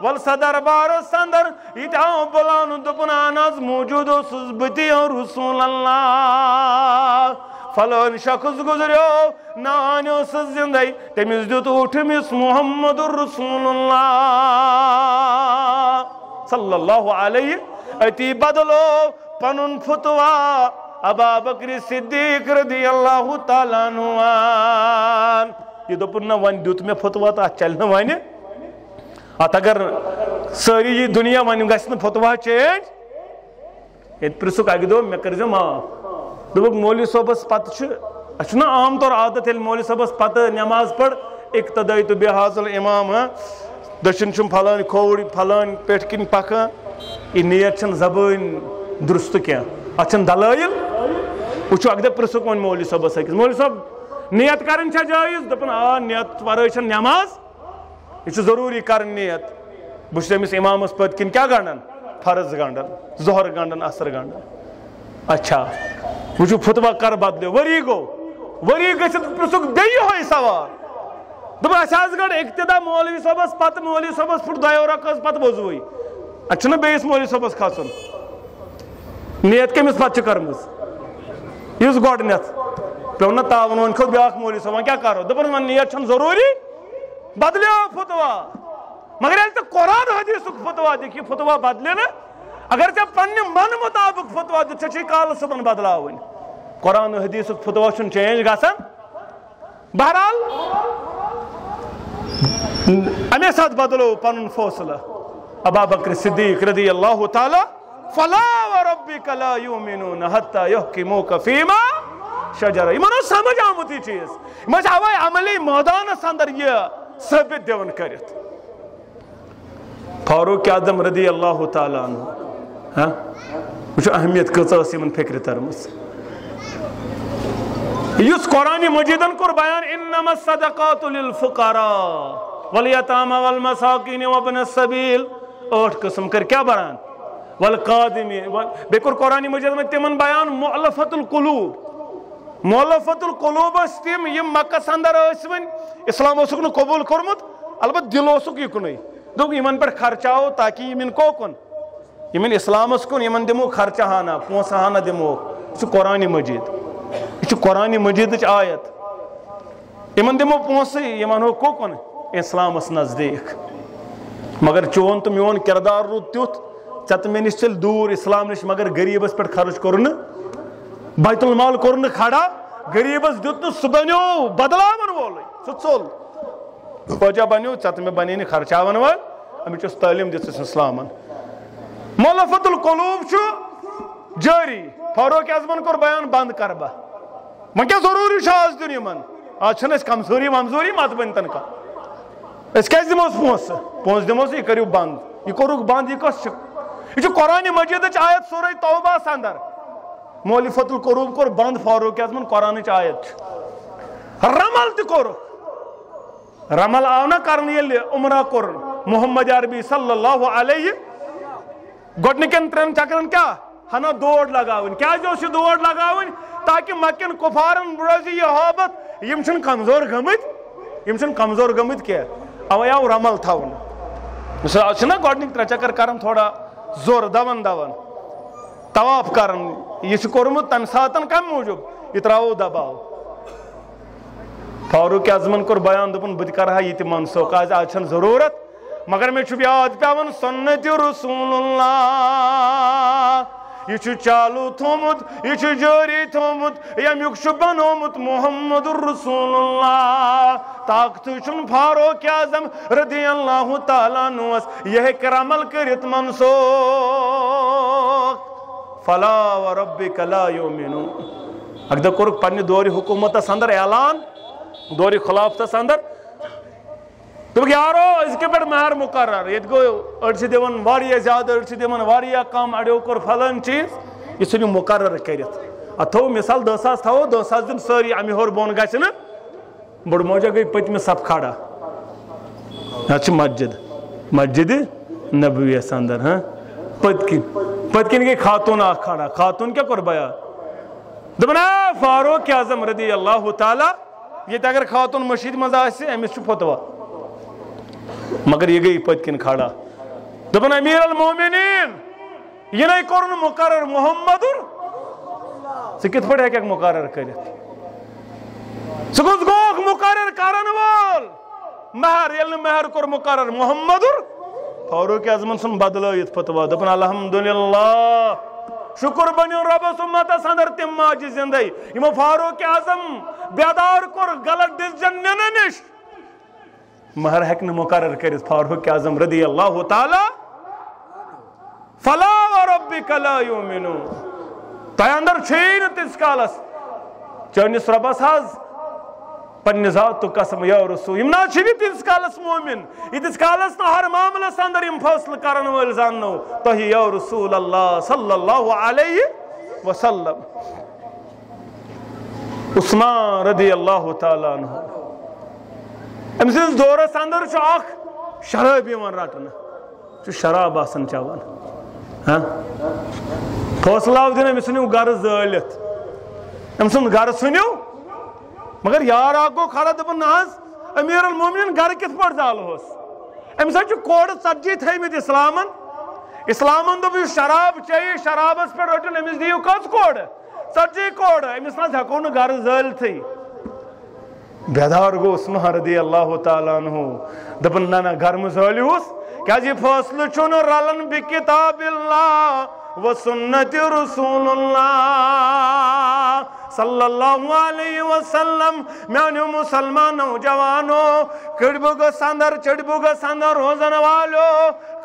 ول صدر بار سندر یہ بلاون دپن آناز موجود اسس بتی رسول اللہ. فلان شخص گزریو نان اس زندہ تمس دیت اٹھمس محمد رسول اللہ. صلی اللہ علیہ اتی بدلو، پنن فتوا ابا بکر صدیق رضی اللہ تعالیٰ نوان یہ دپن نا ون دیت میں فتوا تو چل نا ون ات اگر ساری یہ دنیا ون گھن فتوا چینج یہ پرسک اکہ دو مے کر معاف۔ دپک مولوی صٲبس پتہ اچھا نا عام طور عادت ییٚلہِ مولوی صٲبس پتہ نٮ۪ماز پر اقتدائی تو بے حاصل امام ہاں، دٔچھُن چھُم پھلٲنۍ کھووُر پھلٲنۍ پٮ۪ٹھ کِنۍ پکان یہِ نیت چھنہٕ زبٲنۍ درست کینٛہہ، اتھ چھنہٕ دلٲیل۔ وٕچھو اکہِ دۄہ پرٛژھُکھ مولوی صٲبس أکِس۔ مولوی صٲب نیت کرٕنۍ چھا جٲیز دوٚپُن آ، نیت ورٲے چھنہٕ نٮ۪ماز یہ چھُ ضروٗری کرٕنۍ نیت۔ بہٕ چھُس أمِس اِمامس پٔتۍ کِنۍ کیٛاہ گنٛڈان فرض گنٛڈان ظہر گنٛڈان اثر گنٛڈان اچھا۔ وٕچھو فتوا کر بدلیو ؤری گوٚو ؤری گٔژھِتھ پرٛژھُکھ بیٚیہِ یِہوے سوال دوٚپ اَسہِ حظ گٔڑ اِقتدا مولوی صٲبس پتہٕ مولوی صٲبس پھُٹ دۄیو رۄقس پتہٕ وضوٗے اَتہِ چھُنہ بیٚیِس مولوی صٲبس کھسُن نیت کٔمِس پتہٕ چھِ کٔرمٕژ یُس گۄڈٕنیتھ پیوٚو نہ تاوُن وۄنۍ کھوٚت بیٛاکھ مولوی صٲب وۄنۍ کیٛاہ کرو دوٚپُن وۄنۍ نیت چھنہٕ ضروٗری؟ بدلیو فتوا مگر ییٚلہِ ژٕ قرآن حدیٖثُک فتوا دِکھ یہِ فتوا بدلہِ نہٕ اگر ژےٚ پننہِ من مطابق فتوا دیُت ژےٚ چھُے کالہٕ صُبحن بدلاوٕنۍ قرآن حدیثُک فتوا چھُنہٕ چینج گژھان بہرحال، امی ساتہٕ بدلو پنُن فٲصلہٕ ابا بکر صدیق رضی اللہ تعالی، فلا وربک لا یومنون حتی یحکموک فیما شجر یمن سمجھ آمت یہ چیز. یمن چھ عملی میدانس اندر یہ ثابت دیون کرت. فاروق اعظم رضی اللہ تعالی عنہ. ہاں؟ وچھ اہمیت کۭژاہ ٲس یمن فکر ترمٕژ یُس قرآنِ مجیدن کوٚر بیان انما الصدقات للفقراء والیتامى والمساکین وابن السبیل. ٲٹھ قسم کر کیا بران؟ والقادمی بیٚیہِ کوٚر قرآنِ مجید میں تمن بیان مؤلفت القلوب. مؤلفت القلوب ٲسۍ تِم یِم مکس اندر ٲسۍ اسلام اوسُکھ نہٕ قبوٗل البتہ دِل اوسُکھ یِکنُے دوٚپ یِمن پٮ۪ٹھ خرچاوو تاکہِ یِم یِن اسلامس کُن۔ یِمن دِمو خرچہٕ ہانا، پونٛسہٕ ہانا دِموکھ یہِ چھُ قرآنِ مجیٖد۔ یہ قرآن مجید آیت۔ یمن دمو پونسے یمن ہو کوکن اسلام اس نزدیک۔ مگر چون تو میون کردار رو تیوت، چت میں نش چل دور اسلام نش مگر غریب اس پر خرچ کرن۔ بیت المال کرن کھڑا غریب اس دیت سہ بنیو بدلاون وول سہ ژول پوجا بنیو؟ چت میں بنی نہ خرچاون وول امی چس تعلیم دت اسلامن۔ مولفت القلوب چھو جاری۔ فاروق اعظمن کور بیان بند کربا وۄنۍ کیٛاہ ضروٗری چھُ آز دیُن یِمن آز چھنہٕ اَسہِ کمزوری ومزوری مت بٔنتن کانٛہہ أسۍ کیٛازِ دِموس پونٛسہٕ پونٛسہٕ دِموس یہِ کٔرِو بنٛد۔ یہِ کوٚرُکھ بنٛد، یہِ کۄس چھِ یہِ چھُ قرآنِ مجیٖدٕچ آیت سورُے توباس انٛدر مولوی فتُل کوٚروٗ کوٚر، بنٛد فاروق اعظمن قرآنٕچ آیت. رمل تہِ کوٚرُکھ رمل آو نہ کرنہٕ ییٚلہِ عمرہ کوٚر، محمد عربی صلی اللہ علیہ. گۄڈنِکٮ۪ن ترٛٮ۪ن چکرن کیٛاہ ہنا دوڑ لگاوٕنۍ کیٛازِ اوس یہِ دوڑ لگاوٕنۍ تاکہ مکن کفارن روزی یہ حابت، یم چھن کمزور گمت؟ یم چھن کمزور گمت کی اوے آو رمل تھاون. مثال چھنا گۄڈنِک ترٛےٚ چکر کران تھوڑا زور دون دون. طواف کران یہ چھ کوٚرمُت تمہِ ساتن کمہِ موٗجوٗب یہِ تراوو فاروق اعظمن کوٚر بیان دوٚپُن بہٕ تہِ کرٕ ہا یہِ تہِ منسوخ آز آز چھنہٕ مگر مےٚ چھُ یاد پیٚوان سُنت رسول اللہ یہ چالو تھومت، یہ جاری تھومت یمیک بنومت محمد الرسول اللہ طاقت فاروق اعظم رضی اللہ تعالیٰ نوس یہ کرمل کرت منسوخ فلا و وربک لا یومنون اکدہ کورک پنی دوری حکومت اندر اعلان، دوری خلافتس اندر دوپک یارو، اس پہ مہر مقرر. یہ گو اڑ دون واریاہ زیادہ اڑ دون واریاہ کم اڑیو کور فلان چیز. یہ ثھو مقرر کرت اتھو مثال دہ ساس تھو دہ ساس دن ساری امی ہور بون گھن بڑ موجہ گئی پتم سب کھڑا یہ اچھا، مسجد. مسجد نبویس اندر ہاں؟ پت کن پت کن گئی خاتون آ کھڑا خاتون کیا کر بیان دپنا فاروق اعظم رضی اللہ تعالی، یہ اگر خاتون مشید مزہ امس فتوا مگر یہ گئی پت کن کھڑا دپن امیر المومنین، یہ نہیں کرن مقرر، محمد سی کت پڑھ ہے مقرر کرت سکوز گوک مقرر کرن وول مہر یل مہر کر مقرر، محمد فاروق اعظم سن بدلائیت فتوا دپن الحمدللہ. شکر بنیو رب سمت اندر تم ماجی زندگی یہ فاروق اعظم بیدار کر غلط ڈسیجن ننے نش. مہر ہیکن مقرر کرت فاروق اعظم رضی اللہ تعالی. فلا وربک لا یومنو تہ اندر چھین تس کالس چانس ربس حظ پنہ ذات قسم، یا رسول، یم نا چھنی تس کالس مومن یتس کالس نہ ہر معاملس اندر یم فیصل کرن ول زانو تہ یا رسول اللہ صلی اللہ علیہ وسلم۔ عثمان رضی اللہ تعالی عنہ۔ ام سن دورس اندر چھ اخ شراب یوان رٹن چھ شراب آسن چاوان ہاں؟ فیصلہ دین ام سنو گھر زالت ام سن گھر سنو مگر یار آگو کھڑا دپن ناز، امیر المومنین گھر کت پڑ زال ہوس؟ ام سن چھ ژتجی تھیمت اسلامن؟ اسلامن دپ شراب چاہیے شرابس پہ رٹن امس دیو، کس کوڑ؟ ژتجی کوڑ امس نہ ہیکو نہ گھر زالتھے بیدار گو عثمان رضی اللہ تعالیٰ عنہ دپن نہ نہ گھر مزالیوس کیا جی فاصل چھن رلن بکتاب اللہ و سنت رسول اللہ؟ صلی اللہ علیہ وسلم میانیو مسلمان نوجوانو کڑبو گو سندر چڑبو سندر روزن والو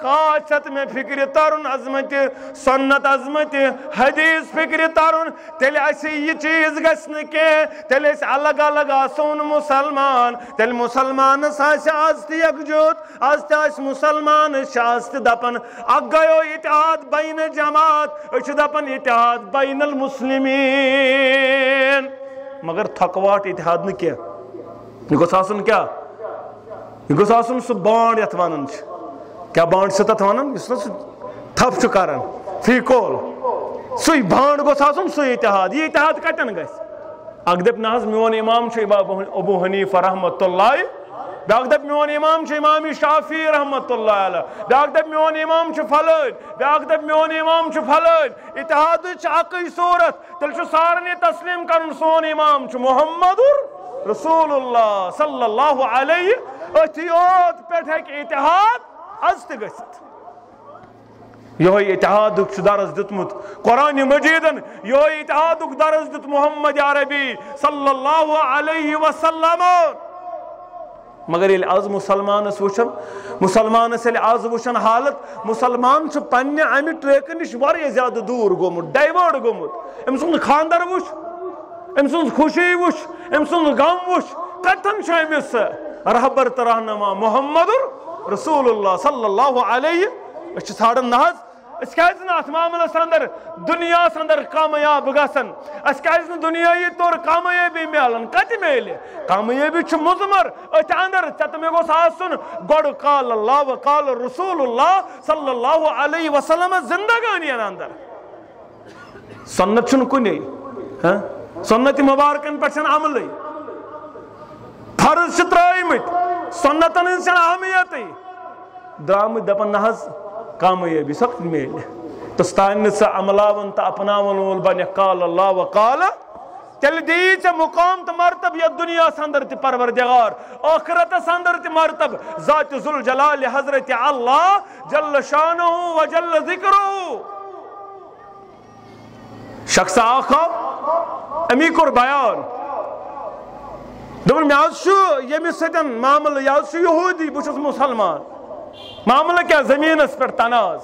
خاصت میں فکر تارن عظمت، سنت عظمت، حدیث فکر تارن۔ تیل ایسی یہ چیز گسن کے، تیل ایسی الگ الگ آسون مسلمان۔ تیل مسلمان ساس آستی اکجوت، آستی آس مسلمان شاست دپن۔ اگیو اتحاد بین جماعت، اچھ دپن اتحاد بین المسلمین۔ مگر تھکواٹ اتحاد نہ کیا۔ یہ گوس آسن کیا؟ یہ گوس آسن سو بانڈ یت ونن کیا بانڈ سے تت ونن اس نے تھپ چھ فی کول سوی بانڈ گوس آسن سوی اتحاد۔ یہ اتحاد کتن گس اگ دپ ناز میون امام چھ ابو حنیفہ رحمت اللہ بیاکھ دپ میون امام چھ امام شافی رحمت اللہ علیہ۔ بیاکھ دپ میون امام چھ فلن بیاکھ دپ میون امام چھ فلن اتحاد چھ اکی صورت۔ تل چھ تسلیم کرن سون امام چھ محمد رسول اللہ صلی اللہ علیہ۔ اتیوت پیٹھ ہے اتحاد از تہ گژھت یہ اتحاد درس دتمت۔ قرآن مجیدن یہ اتحاد درس دت محمد عربی صلی اللہ علیہ وسلم۔ مگر یل آز مسلمانس وچن مسلمانس یل آز وچن حالت، مسلمان چھ پنہ امہ ٹریک نش واریاہ زیادہ دور گومت، ڈائیورٹ گومت۔ ام سن خاندر وچ ام سن خوشی وچ ام سن غم وچ کتن چھ امس رہبر تہ رہنما محمد رسول اللہ صلی اللہ علیہ اس ژھانڈن نہ اس کیازِ نہٕ اتھ معاملس اندر دُنیاہس اندر کامیاب گژھان اس کیازِ نہٕ دُنیٲیی طور کامیٲبی میلان کتہِ میلہِ کامیٲبی چھِ مُضمر أتھۍ اندر ژےٚ تہٕ مےٚ گوٚژھ آسُن گۄڈٕ قال اللہ و قال رسول اللہ صلی اللہ علیہ وسلم زندگٲنین اندر سنت چھُنہٕ کُنے سنت مبارکن پٮ۪ٹھ چھنہٕ عملٕے فرض چھِ ترٛٲیمٕتۍ سنتن ہٕنٛز چھنہٕ اہمیتٕے درٛامٕتۍ دپان نہ کامیابی سخت میلہِ تہٕ ستانہِ ژٕ عملاوَن تہٕ اپناوَن وول بنہِ قال اللہ و قال۔ تیٚلہِ دی ژےٚ مقام تہٕ مرتب یتھ دُنیاہس اندر تہِ پروردگار۔ ٲخرتس اندر تہِ مرتب۔ ذاتِ ذُل جلالِ حضرت اللہ جل شانہ و جل ذکرہ۔ شخص اکھ امی کوٚر بیان دوٚپُن مےٚ حظ چھُ ییٚمِس سۭتۍ معاملہٕ یہِ حظ چھُ یہوٗدی بہٕ معاملہ کیا زمین اس پر تناز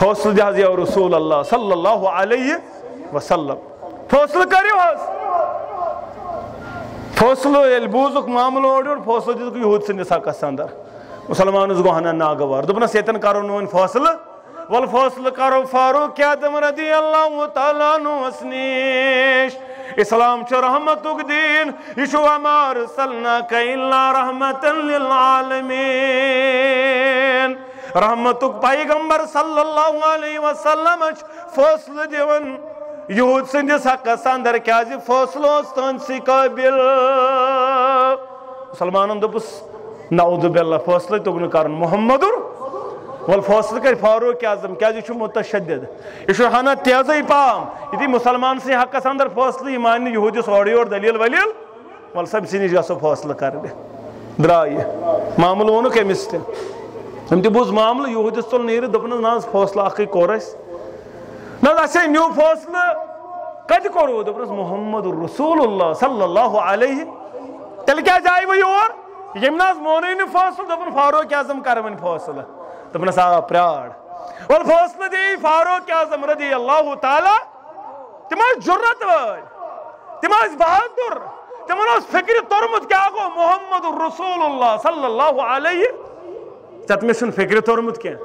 فوصل جہاز یا رسول اللہ صلی اللہ علیہ وسلم فٲصلہٕ کٔرِو حظ فٲصلہٕ ییٚلہِ بوٗزُکھ معاملہٕ اورٕ یورٕ فٲصلہٕ دِتُکھ یہوٗد حقس اندر مُسلمانس گوٚو ہنا ناگوار دوٚپنس ییٚتٮ۪ن کرو نہٕ وۄنۍ فٲصلہٕ وَلہٕ فٲصلہٕ کرو فاروق کیا اعظم رضی اللہ تعالیٰ عنہس نِش اسلام چھُ رحمتُک دیٖن یہِ چھُ ومار سلنا کیلا رحمت للعالمیٖن۔ رحمتُک پیغمبر صلی اللہ علیہ وسلم چھُ فٲصلہٕ دِوان یہوٗد سٕنٛدِس حقس انٛدر کیٛازِ فٲصلہٕ اوس تُہنٛدسٕے قٲبِل مُسلمانن نعوذ باللہ فٲصلے توٚگ نہٕ کرُن محمدُر وَلہٕ فٲصلہٕ کَرِ فاروق اعظم کیٛازِ یہِ چھُ مُتشدد یہِ چھُ ہنا تیزٕے پہم یُتھُے مُسلمان سٕے حقس انٛدر فٲصلہٕ یہِ مانہِ نہٕ یہوٗدِس اورٕ یورٕ دٔلیٖل ؤلیٖل وَلہٕ سا أمۍ سٕے نِش گژھو فٲصلہٕ کرنہِ درٛاے معاملہٕ ووٚنُکھ أمِس تہِ أمۍ تہِ بوٗز معاملہٕ یہوٗدِس ژوٚل نیٖرِتھ دوٚپنَس نہ حظ فٲصلہٕ اکھٕے کوٚر اَسہِ نہ حظ اَسے نیوٗ محمد رسوٗل اللہ صلی اللہ علیہ تیٚلہِ کیٛازِ آیہِ وۄنۍ یور ییٚمۍ نہ حظ مونُے نہٕ فٲصلہٕ فاروق اعظم کر وۄنۍ تمنا سا آ پیار۔ وَلہٕ فٲصلہٕ دِی فاروق اعظم رضی اللہ تعالی تم ٲسۍ جُرت وٲلۍ تم ٲسۍ بہادر تم اوس فکر ترمت کیا گو محمد رسول اللہ صلی اللہ علیہ۔ ژےٚ مےٚ چھُنہٕ فِکرِ توٚرمُت کینٛہہ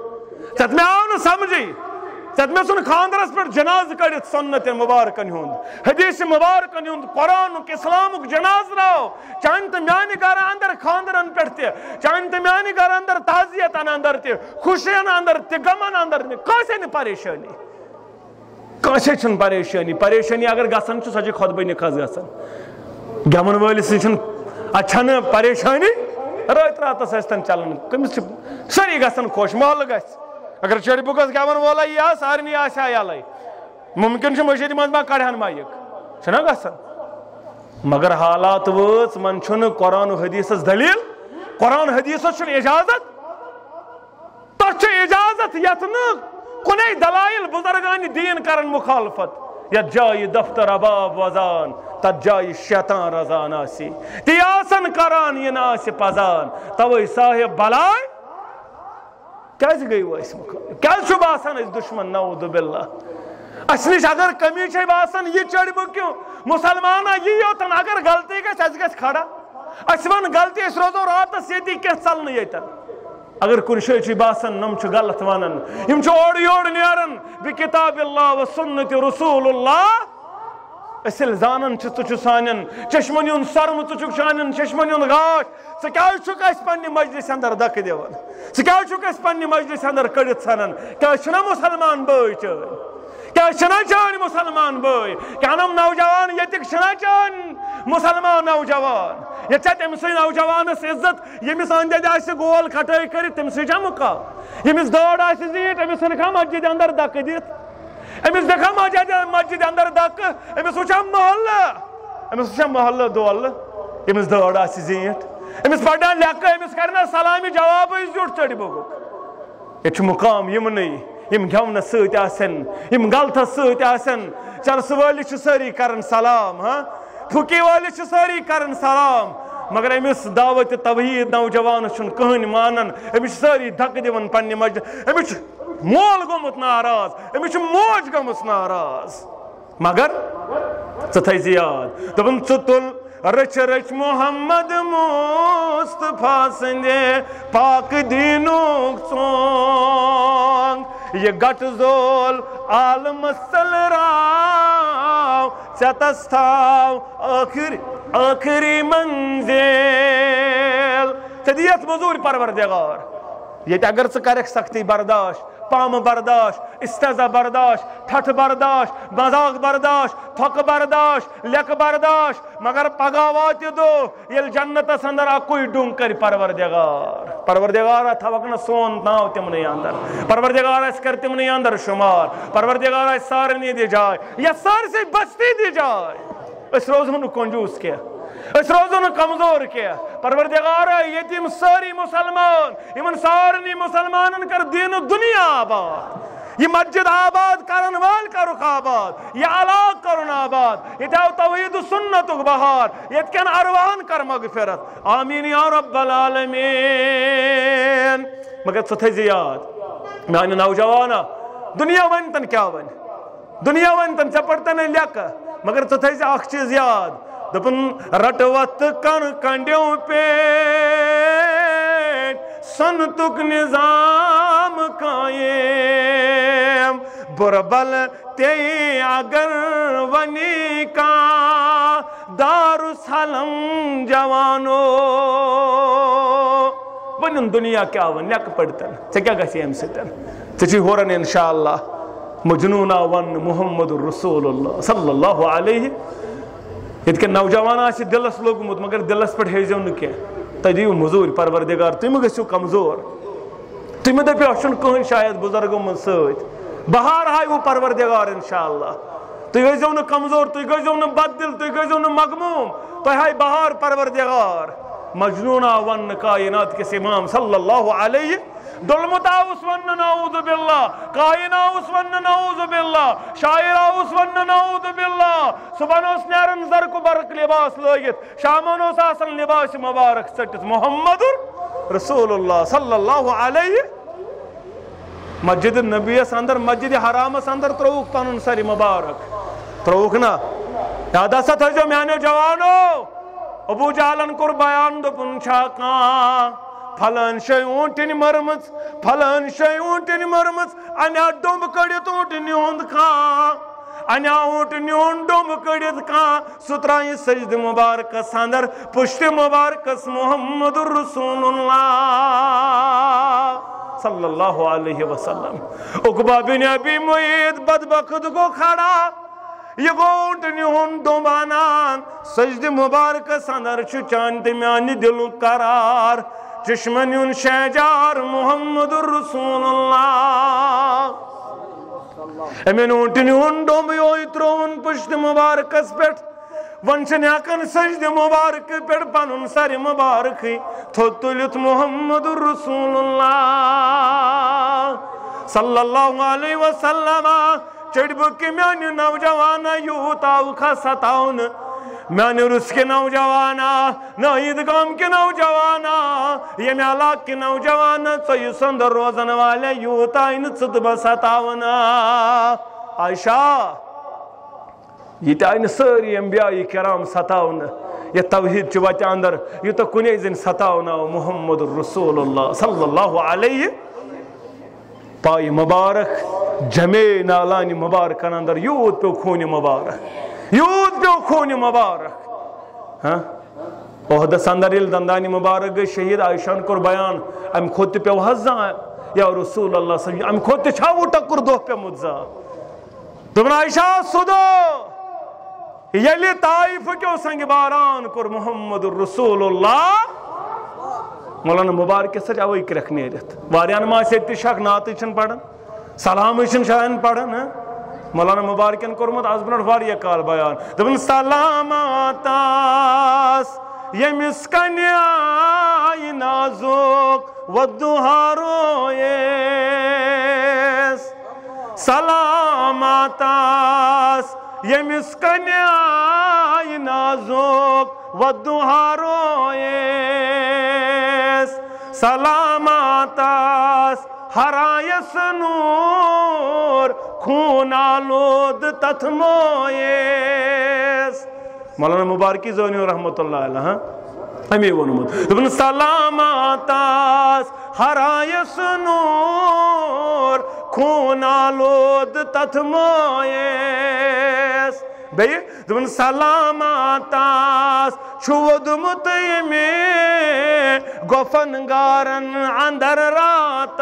ژےٚ مےٚ آو نہٕ سمجھے ژےٚ مےٚ ژھُن خانٛدرس پٮ۪ٹھ جنازٕ کٔڑِتھ سۄنتٮ۪ن مُبارکن ہُنٛد حدیٖث مُبارکن ہُنٛد قۄرانُک اِسلامُک جنازٕ راو چانہِ تہٕ میانہِ گرٕ انٛدر خانٛدرن پٮ۪ٹھ تہِ چانہِ تہٕ میانہِ گرٕ انٛدر تعزیتن انٛدر تہِ خوشین انٛدر تہِ غمن انٛدر تہِ کٲنٛسے نہٕ پریشٲنی کٲنٛسے چھُنہٕ پریشٲنی پریشٲنی اگر گژھان چھُ سۄ چھِ خۄدبٲنی حظ گژھان گٮ۪ون وٲلِس سۭتۍ چھُنہٕ اَتہِ چھنہٕ پریشٲنی رٲتۍ راتس ٲسۍ تن چلان کٔمِس چھِ سٲری گژھان خۄش محلہٕ گژھِ اگر چڑِ بُکس گٮ۪ون وولا یی ہا سارنٕے آسہِ ہا یَلے مُمکِن چھُ مٔشیٖد منٛز ما کڑہن مایِک چھُنہ گژھان مگر حالات وٲژ من چھُنہٕ قۄران حدیٖثس دٔلیٖل قۄران حدیٖثس چھُنہٕ اِجازت؟ تتھ چھُ اِجازت یتھ نہٕ؟ کُنے دلایل بُزرگانہِ دیٖن کران مُخالفت۔ یتھ جایہِ دفتر اباب وزان تتھ جایہِ شیطان رزان آسہِ تی آسن کران یہِ نہٕ آسہِ پزان توے صاحب بلاے کیٛازِ گٔے وۄنۍ أسۍ مُخٲلِف کیٛازِ چھُ باسان أسۍ دُشمن، نعوذ باللہ۔ اَسہِ نِش اگر کٔمی چھے باسان یہِ چڑِ بہٕ کیوں؟ مُسلمانا یی یوتن اگر غلطی گژھِ اَسہِ گژھِ کھڑا۔ اَسہِ وَن غلطی أسۍ روزو راتس ییٚتی کینٛہہ ژلنہٕ ییٚتٮ۪ن اگر کُنہِ جایہِ چھُے باسان نۄم چھِ غلط وَنان یِم چھِ اورٕ یورٕ نیران بہِ کِتاب اللہ و سُنتہِ رسوٗل اللہ۔ أسۍ ییٚلہِ زانان چھِ ژٕ چھُ چشمن ہُنٛد سۄرمہٕ ژٕ چھُکھ سانٮ۪ن چشمن ہُنٛد گاش ژٕ کیازِ چھُکھ اَسہِ پننہِ مجلِس انٛدر دکہٕ دِوان ژٕ کیازِ چھُکھ اَسہِ پننہِ مجلِس انٛدر کٔڑِتھ ژھنان کیازِ چھُنہ مُسلمان بٲے چٲنۍ کیازِ چھِنہ چٲنۍ مُسلمان بٲے کیٛاہ نوجوان ییٚتِکۍ چھِنہ چٲنۍ مُسلمان نوجوان ییٚتہِ چھا تٔمۍ سٕے نوجوانس عزت ییٚمِس أنٛدۍ أنٛدۍ آسہِ گول کھٹٲے کٔرِتھ تٔمۍ سٕے چھا مُقام ییٚمِس دٲڑ آسہِ زیٖٹھ أمِس ژھٕنکھا مسجِد انٛدر دکہٕ دِتھ أمِس دِکھا مسجد مسجد انٛدر دکہٕ أمِس وٕچھا محلہٕ أمِس وٕچھا محلہٕ دولہٕ ییٚمِس دٲڑ آسہِ زیٖٹھ أمِس پرنا لیٚکھٕ أمِس کرنا سلامہِ جوابٕے زیُٹھ ژٔٹۍ بوٚگُکھ ییٚتہِ چھُ مُقام یِمنٕے یِم سۭتۍ آسن یِم غلطس سۭتۍ آسن چرسہٕ وٲلِس چھِ سٲری کران سلام ہاں پھُکی وٲلِس چھِ سٲری کران سلام مگر أمِس دعوتِ توحیٖد نوجوانَس چھُنہٕ کٕہٕنۍ مانان أمِس چھِ سٲری دکہٕ دِوان مسجد أمِس چھُ مول گوٚمُت ناراض أمِس چھِ موج گٔمٕژ ناراض۔ مگر ژٕ تھٲیزِ یاد دوٚپُن ژٕ تُل رچ رچ محمد مصطفیٰ سندے پاک دیٖنُک ژونٛگ یہِ گٹ زول عالمس ژلراو ژےٚ تھاو ٲخٕر ٲخٕری منزِل۔ ژےٚ دِ یتھ موٚزوٗرۍ پروردِگار، ییٚتہِ اگر ژٕ کرکھ سختی برداشت پامہٕ برداشت استضا برداشت ٹھٹھٕ برداشت، مذاق برداشت تھۄکہٕ برداشت لیٚکھٕ برداشت، مگر پگہہ واتہِ دۄہ ییٚلہِ جنتس انٛدر اکُے ڈوٚنگ کرِ پروردِگار پروردِگارا تھاوکھ سون ناو تِمنٕے انٛدر پروردِگار آسہِ کر تِمنٕے انٛدر شُمار۔ پروردِگار آسہِ سارنٕے دِ جاے یتھ سارسٕے بستی دِ جاے أسۍ روزو نہٕ کنجوٗس کینٛہہ أسۍ روزو نہٕ کمزور کینٛہہ پروردِگارا ییٚتہِ یِم سٲری مُسلمان یِمن سارنٕے کر دیٖنہٕ دُنیا آباد۔ یہِ مسجد آباد کرن وٲلۍ کرُکھ آباد یہِ علاقہٕ کرُن آباد۔ ییٚتہِ آو توحیٖد سُنتُک بہار۔ ییٚتہِ کٮ۪ن اروہن کر مغفرت۔ آمیٖن یا رب العالمیٖن۔ مگر ژٕ تھٲیزِ یاد میانہِ نوجوانا۔ دُنیا ؤنۍ تن کیٛاہ وَنہِ دُنیا ؤنۍ تن ژےٚ پٔرتن مگر ژٕ تھٲیزِ اکھ چیٖز یاد دوٚپُن رٹہٕ وَتھ کَن کنڈیو پے سنتُک نظام قائم بربل تے اگر ونی کا دار سلم جوانو ون دنیا کیا ون یک پڑتن ژے کیا گژھی امہِ سۭتۍ ژے ہورن انشاء اللہ مجنونا ون محمد رسول اللہ صلی اللہ علیہ یت کے نوجوان آسہِ دلس لوگمُت، مگر دلس پٮ۪ٹھ ہیزیو نہٕ کینٛہہ۔ تُہۍ دِیِو مٔزوٗرۍ پروردِگار، تُہۍ کمزور۔ تُہۍ مہٕ دٔپِو اَسہِ چھُنہٕ کٕہٕنۍ شاید بُزرگو منٛز سۭتۍ۔ بہار ہایوٕ پروردِگار انشاء اللہ تُہۍ ٲسۍزیو نہٕ کمزور، تُہۍ گٔژھزیو نہٕ بد دِل تُہۍ گٔژھزیو نہٕ مغموٗم۔ تۄہہِ ہایہِ بہار پروردِگار۔ مجنوٗنا وننہٕ کاینات کِس اِمام صلی اللہ علیہ دولمت آوس ون نعوذ باللہ کائن آوس ون نعوذ باللہ، شاعر آوس ون نعوذ باللہ۔ صبحن اس نیرن زرق برق لباس لگت شامن اس آسن لباس مبارک ژٹت محمد رسول اللہ صلی اللہ علیہ۔ مسجد نبیس اندر، مسجد حرامس اندر تروک پنن سر مبارک۔ تروک نا، یاد ہسا تھو میانو جوانو، ابو جالن کور بیان دپن چھا کان۔ پھلان شے اونٹن مرمت پھلان شے اونٹن مرمت انیا ڈوم کڑت اونٹن ہند کھان انیا اونٹ نیون ڈوم کڑت کھان سترائی سجد مبارک ساندر، پشت مبارک محمد رسول اللہ صلی اللہ علیہ وسلم۔ اقبا بن ابی معید بدبخت کو کھڑا۔ یہ گونٹ نیون ڈومانان سجد مبارک ساندر چھ چاند میانی دل قرار۔ چشمنیون شہجار محمد الرسول اللہ امین اونٹن یون ڈوم ترون پشت مبارکس پیٹھ ونچن یاکن سجد مبارک پیٹھ پنن سر مبارک۔ تھو تلت محمد الرسول اللہ صلی اللہ علیہ وسلم۔ چڑ بکی میانی نوجوانا یوتاو کھا ستاؤن میان رس کے نوجوانا، نہ عیدگام کے نوجوانا، یہ میالاک کے نوجوانا ژوی سندر روزن والے یوتا ان ژد بستاونا۔ عائشہ، یہ تین ساری انبیاء کرام ستاونا، یہ توحید چھ وتہ اندر، یہ تو کنے زن ستاونا، محمد رسول اللہ صلی اللہ علیہ۔ پائی مبارک جمع نالانی مبارکن اندر یوت پہ خون مبارک۔ یوت پیو خون مبارک. عہدس اندر یل دندانی مبارک گئی، شہید عائشان کور بیان. ام خود پیو حزان یا رسول اللہ صلی اللہ ام خود چھا وہ ٹکر دو پہ مدزا. دبن عائشہ، سدو. یلی طائف کیو سنگ باران کور محمد رسول اللہ. مولانا مبارک سر اوئی کرک نیرت واریان ما سیتی شک ناتی چن پڑھن، سلام چن شاہن پڑھن ہاں مولانا مبارکن کورمت آز برونٹ واریہ کال بیان۔ دپن سلامات آس یمس کنیائی نازک ودوہا رویس سلامات آس یمس کنیائی نازک ودوہا رویس سلامات آس ہرائیس نور خون آلود تتھ مویس مولانا مبارکی زونی رحمت اللہ علیہ ہاں؟ ونمت ابن سلامات آس ہرائیس نور خون آلود تتھ مویس بیٚیہِ دوٚپُن سلامات آس چھُ ووٚدمُت ییٚمہِ گۄفن گارن اندر راتس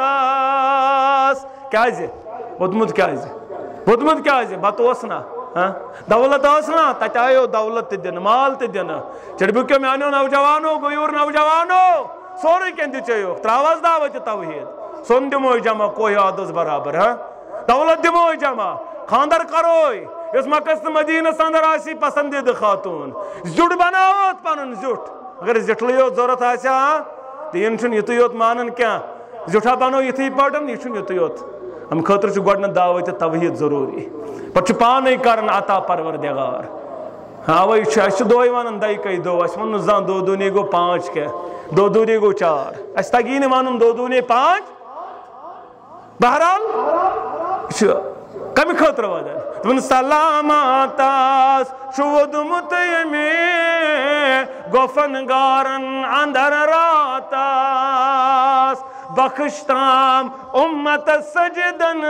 کیازِ ووٚدمُت کیازِ ووٚدمُت کیازِ بتہٕ اوس نا دولت ٲس نا تتہِ آیو دولت تہِ دِنہٕ مال تہِ دِنہٕ چِڑبُکیو میانیو نوجوانو غیوٗر نوجوانو سورُے کینٛہہ دِژیوُکھ تراوس دعوت توحیٖد سۄن دِمو جمع کوہِ عادس برابر ہاں دولت دِمو جمع خاندر کروے اس مکس مدینس اندر آسی پسندید خاتون. زیٹ بناوت پنن زیٹ اگر زٹلی یوت ضرورت آسیا دین چھن یتھ یوت مانن کیا؟ زٹھا بنو یتھی پٹن یہ چھن یتھ یوت. ہم خاطر چھ گڈن دعوت توحید ضروری. پت چھ پانے کرن عطا پروردگار. ہاں وہی چھ اس دوئی ونن دای کئی دو، اس من زان دو دونی گو پانچ کے. دو دونی گو چار. اس تگین مانن دو دونی پانچ؟ بہرحال؟ کمی خاطر ودن دن سلامات شود متیمی گفن گارن اندر رات بخشتام امت سجدن،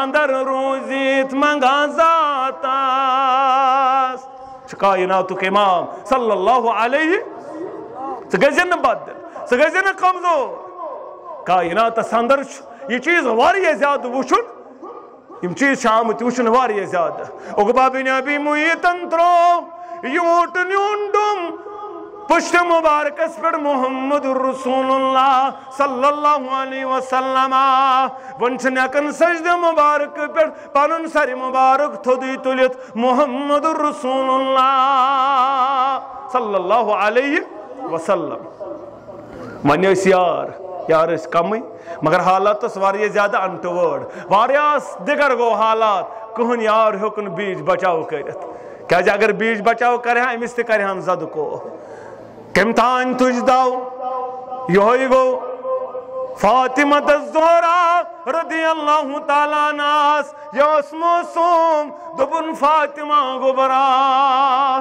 اندر روزیت منگا ذات کائناتک امام صلی اللہ علیہ ثہ بدل ثہ کمزور. کائنات اندر یہ چیز واریاہ زیادہ وچن یم چیز آمت وچن واریاہ زیادہ اقبا بن ابی محیطن ترو یوٹ نیون نیونڈم پشت مبارکس پر محمد رسول اللہ صلی اللہ علیہ وسلم ونچن یکن سجد مبارک پر پانن سر مبارک تھودی تلیت محمد رسول اللہ صلی اللہ علیہ وسلم من اس یار یار اس کمی مگر حالات اس واریہ زیادہ انٹورڈ واریہ دیگر گو حالات. کہن یار ہکن بیج بچاو کرت. کیا جا اگر بیج بچاو کرے ہیں امس تہ کرے ہاں ہم زد کو. کم تان تجھ داو یہ گو. فاطمہ الزہرا رضی اللہ تعالیٰ ناس. یس موسوم دبن فاطمہ گبرا.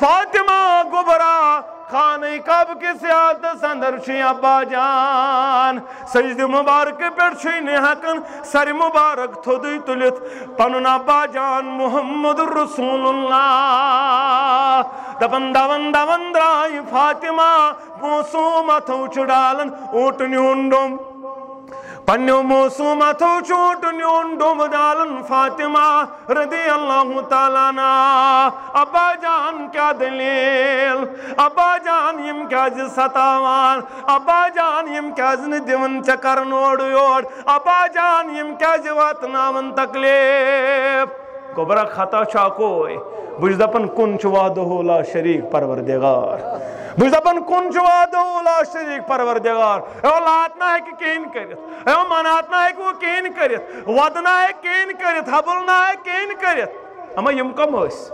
فاطمہ گبرا خانہ کعب کی سیادت سندر چھ ابا جان۔ سجد مبارک پر چھ نہکن سر مبارک تھودی تلت۔ پنن ابا جان محمد رسول اللہ دپن دون دون درائی فاطمہ بوسو متھو چڑالن، اوٹنی ہنڈم۔ پنیو موسوم اتھو چوٹ ڈوم دالن فاطمہ رضی اللہ تعالیٰ نا. ابا جان کیا دلیل؟ ابا جان یم کیا جی ستاوان؟ ابا جان یم کیا جن دیون چکر نوڑ یوڑ ابا جان یم کیا جی واتناون تکلیف؟ گوبرا خطا چاکوئی بجھ دپن کن چوادہو لا شریک پروردگار۔ بس دپان کن وعدہ لا شریک پروردگار۔ اے لاتنا ہے کہ کین کرت۔ اے مناتنا ہے کہ وہ کین کرت۔ ودنا ہے کین کرت، حبلنا ہے کین کرت۔ اما یم کم اس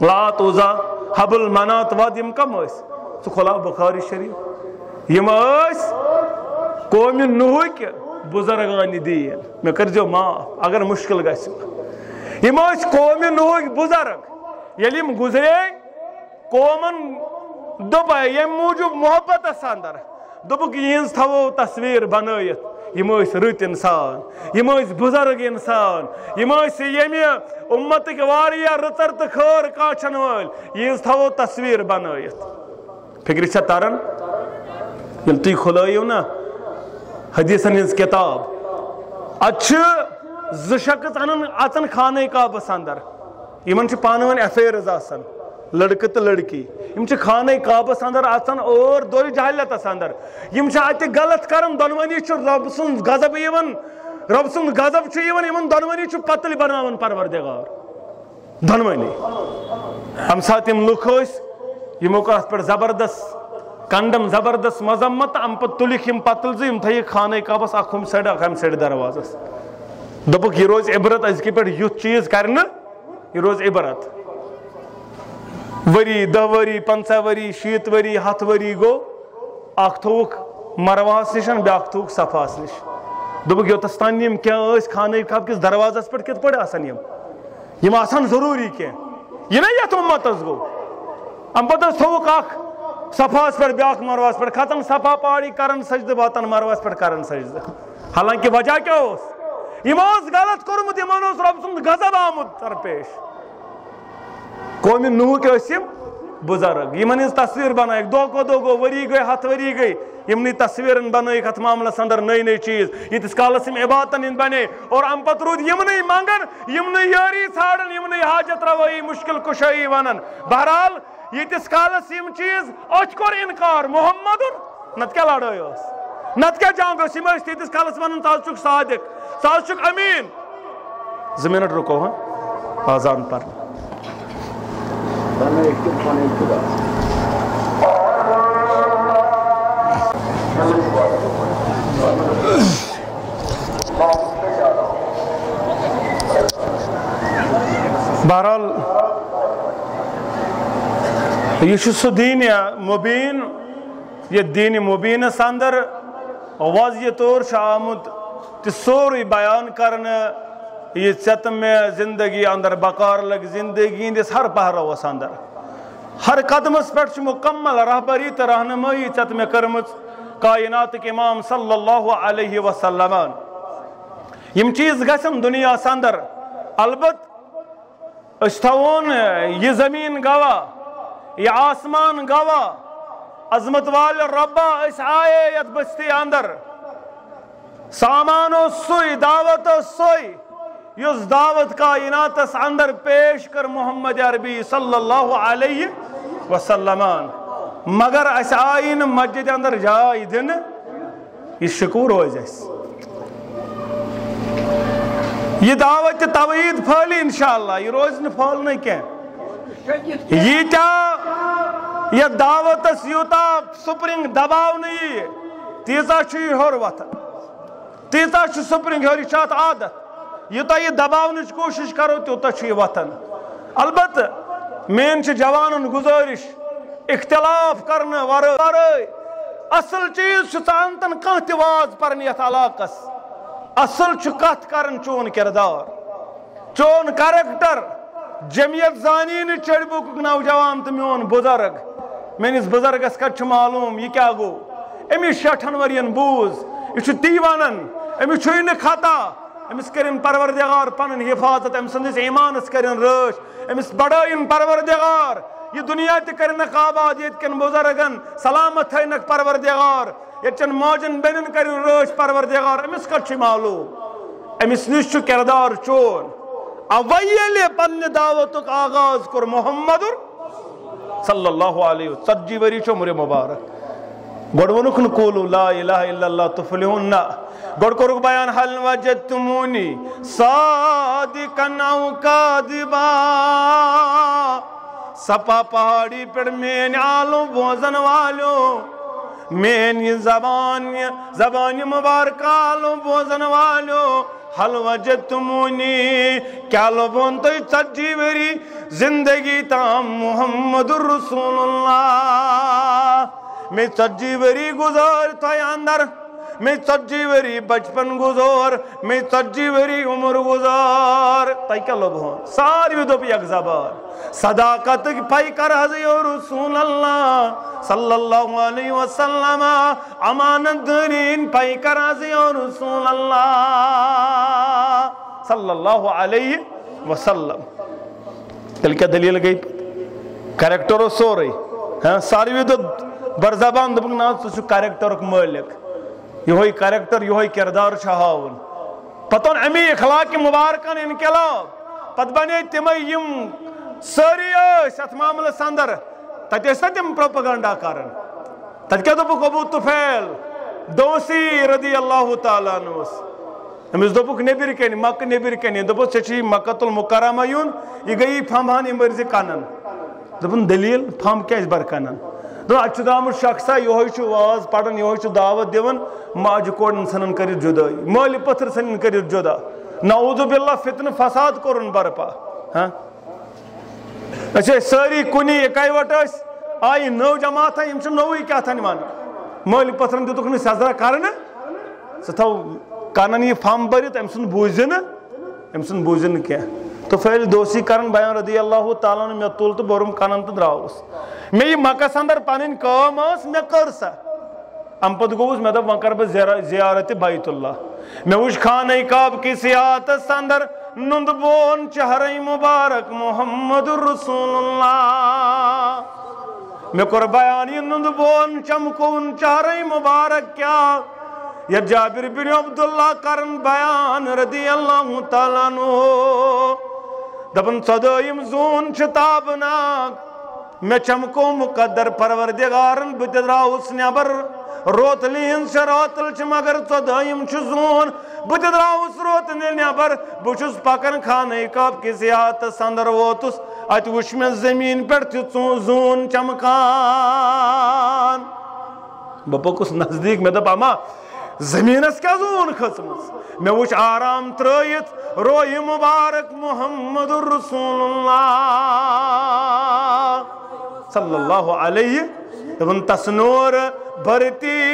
لات اوزا حبل منات ود یم کم اس سو کھلا بخاری شریف۔ یم اس قوم نوح کے بزرگان دین۔ میں کر جو معاف اگر مشکل گژھِ یم اس قوم نوح بزرگ یلی یم گزرے قومن دوپا یم موجود محبت اندر دوپک یہنز تھو تصویر بنائیت یم رت انسان یم بزرگ انسان یم یم امت واریا رتر تو خیر کاچن ول یہنز تھو تصویر بنائیت فکر چھا ترن یل تھی کھلائیو نا حدیثن ہنز کتاب اچھ زشکت انن اچن خانہ کعبس اندر یمن چھ پانون افیئرز آسان لڑکہ تو لڑکی۔ یم چھ خانہ کعبس اندر آسان اور دوری جہلتس اندر یم چھ اتہ غلط کرن دونونی چھ رب سن غضب یون رب سن غضب چھ یون یمن دونونی چھ قتل بناون پروردگار۔ دونونی ہم ساتھ یم لوک اس یمو کا اس پر زبردست کنڈم زبردست مذمت۔ ام پت تلک یم پتل زم تھئی خانہ کعبس اخم سڑ اخم سڑ دروازس دپک یہ روز عبرت از کی پہ یوت چیز کرنا یہ روز عبرت وری دہ وری پنچہ وری شیت وری ہتھ وری گو اخ تھوک مرواس نش بیاکھ تھوک صفاس نش دوپک یوتس تان یم کیا اس خانہ کعب کس دروازس پہ کت پڑ آسان یم آسان ضروری کی یہ نہ یت امتس گو ام پتہ تھوک اخ صفاس پہ بیاکھ مرواس پہ ختم صفا پاڑی کرن سجد واتن مرواس پہ کرن سجد حالانکہ وجہ کیا اس غلط کورمت یمن رب سند غضب آمد درپیش قومی نوح کے اسم بزرگ یمن ہز تصویر بنائک دو کو دو گو وری گئی ہتھ وری گئی یمنی تصویر بنائک ات معاملس اندر نئی نئی چیز یتس کالس یم عبادتن ہند بنے اور ام پت رود یمنی منگن یمنی یاری ژھانڈن یمنی حاجت روئی مشکل کشائی ونن بہرحال یتس کالس یم چیز اچھ کور انکار محمد نت کیا لڑائی اس نت کیا جنگ اس یم اس تیتس کالس ونن تاز چک صادق تاز چک امین زمینٹ رکو ہاں آزان پر بہرحال یہ سہ دین مبین یہ دین مبینس اندر واضح طور آمت تہ سوری بیان کرنے یہ ژت میں زندگی اندر بکار لگ، زندگی ہندس ہر پہلوس اندر ہر قدمس پہ مکمل رہبری تو رہنمائی ژت میں کرمز کائنات امام صلی اللہ علیہ وسلم۔ یم چیز گھن دنیا اندر البت اس تھون یہ زمین گواہ، یہ آسمان گواہ۔ عظمت وال ربا اس آئے یت بستی اندر۔ سامان سوئی دعوت سوئی۔ یس دعوت کائنات اندر پیش کر محمد عربی صلی اللہ علیہ وسلم مگر اس آئی مسجد اندر جائے دن یہ شکور روز اس یہ دعوت توحید پھلی انشاءاللہ، یہ روز نہ پھولنے کیا یہ کیا یہ دعوت یوتا سپرنگ دباؤ نہیں۔ تیزا ہور وتھ تیزا سپرنگ ہور چھ عادت یوتا یہ دباونچ کوشش کرو تیوتا چھ وتھن البت مین جوانن گزارش، اختلاف کرنے ورائے اصل چیز چھ ژانتن کانٛہہ تہِ واز پرنہِ یتھ علاقس۔ اصل کت کرن چون کردار۔ چون کریکٹر جمعیت زانی چڑ بک نوجوان تو میون بزرگ۔ میس بزرگس کت معلوم یہ کیا گو امس شیٹھن ورین بوز یہ تی ونان امس چھ خطا امس کرن پروردگار پن حفاظت ام سندس ایمانس کرن رش امس بڑائن پروردگار یہ دنیا تہ کرنک آباد یہ کن بزرگن سلامت تھینک پروردگار یتن ماجن بینن کرن رش پروردگار امس کچھ معلوم امس نش کردار چون اویل پن دعوتک آغاز کر محمد صلی اللہ علیہ وسلم ژتجی وری چھ مر مبارک۔ گۄڈ ووٚنُکھ نہٕ قولو لا الہ الا اللہ تفلحون۔ نہ گۄڈ کوٚرُکھ بیان حل وجدتمونی صادقا او کاذبا۔ سپا پہاڑی پہ مین آلو، بوزن والو۔ مین زبان زبان مبارک آلو، بوزن والو۔ حل وجدتمونی کیا لبون تو چجی بری زندگی تام محمد الرسول اللہ میں چجی بری گزار تو اندر میں ژتجی وری بچپن گزار، میں ژتجی وری عمر گزار۔ تہ کیا لوگ ہوں؟ ساری بھی دپ یک زبان۔ صداقت پائی کر حضی رسول اللہ صلی اللہ علیہ وسلم، امانت دارین پائی کر حضی رسول اللہ صلی اللہ علیہ وسلم۔ تل کیا دلیل گئی؟ کریکٹر سورے ہاں ساری بھی دو برزبان دبک نا ژٕ کریکٹرک مٲلک یہ کریکٹر یہ کردار ہاؤن پتہ امی اخلاق مبارکن انقلاب۔ پتہ بنے تم ساری ات معاملس اندر تت تم پروپگنڈا کران تت کیا دبک ابو طفیل، دوسی رضی اللہ تعالیٰ عنس امس دبک نبر کن مکہ نبر کن دپس ژے مکت المکرمہ یون، یہ گئی پھمہان یہ مرزی کنن دپن دلیل پھم کیا بر کنن تو اچھ دامت شخصا یہ واز پڑھن یہ دعوت دیون ماج کوڑن سنن کر جدائی مال پتھر سنن کر جدا۔ نعوذ باللہ فتن فساد کرن برپا ہاں؟ اچھا ساری کنی اکائی وٹ اس آئی نو جماعت ہے امچ نوی کیا تھا نمان؟ مال پتھرن دیتو کنی سزرا کرن ستھو کانن یہ فام بریت، امسن بوزن امسن بوزن کیا؟ تو فیل دوسی کرن بیان رضی اللہ تعالیٰ نے میں تول تو بورم کانن تو دراؤس۔ میں یہ مکس اندر پنن کام اس میں کر سا ام پت گوس میں دب وکر بہ زیارت بیت اللہ۔ میں وچ خانہ کعب کی سیاحت اندر نند بون چہرہ مبارک محمد رسول اللہ۔ میں کر بیان یہ نند بون چمکون چہرہ مبارک کیا۔ یا جابر بن عبداللہ کرن بیان رضی اللہ تعالیٰ نو دبن صدایم زون چتابناک میں چمکو مقدر پروردگارن بتدراؤس نبر روتلین سے روتل چھ مگر صدایم چھ زون بتدراؤس روتن نبر، بچس پکن خانے کعب کی زیادت سندر ووتس، ات وش میں زمین پر تھی زون چمکان۔ بپکس نزدیک میں دپا، ما زمینس کیا زون کھسمس میں وچ آرام ترائیت روی مبارک محمد الرسول اللہ۔ صلی اللہ علیہ دبن تسنور برتیس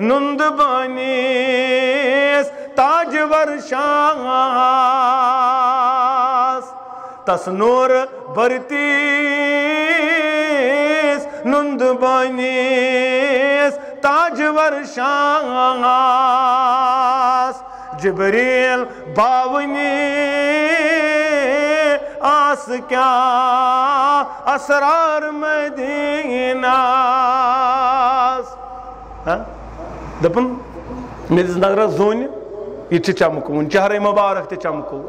نند بانیس تاجور شاس تس نور برتیس نند بانیس تاجور شاس جبریل باونی، آس کیا، اسرار مدینہ ہاں؟ دپن، میرے نظر زون یہ چمکون چہرے مبارک تہ چمکون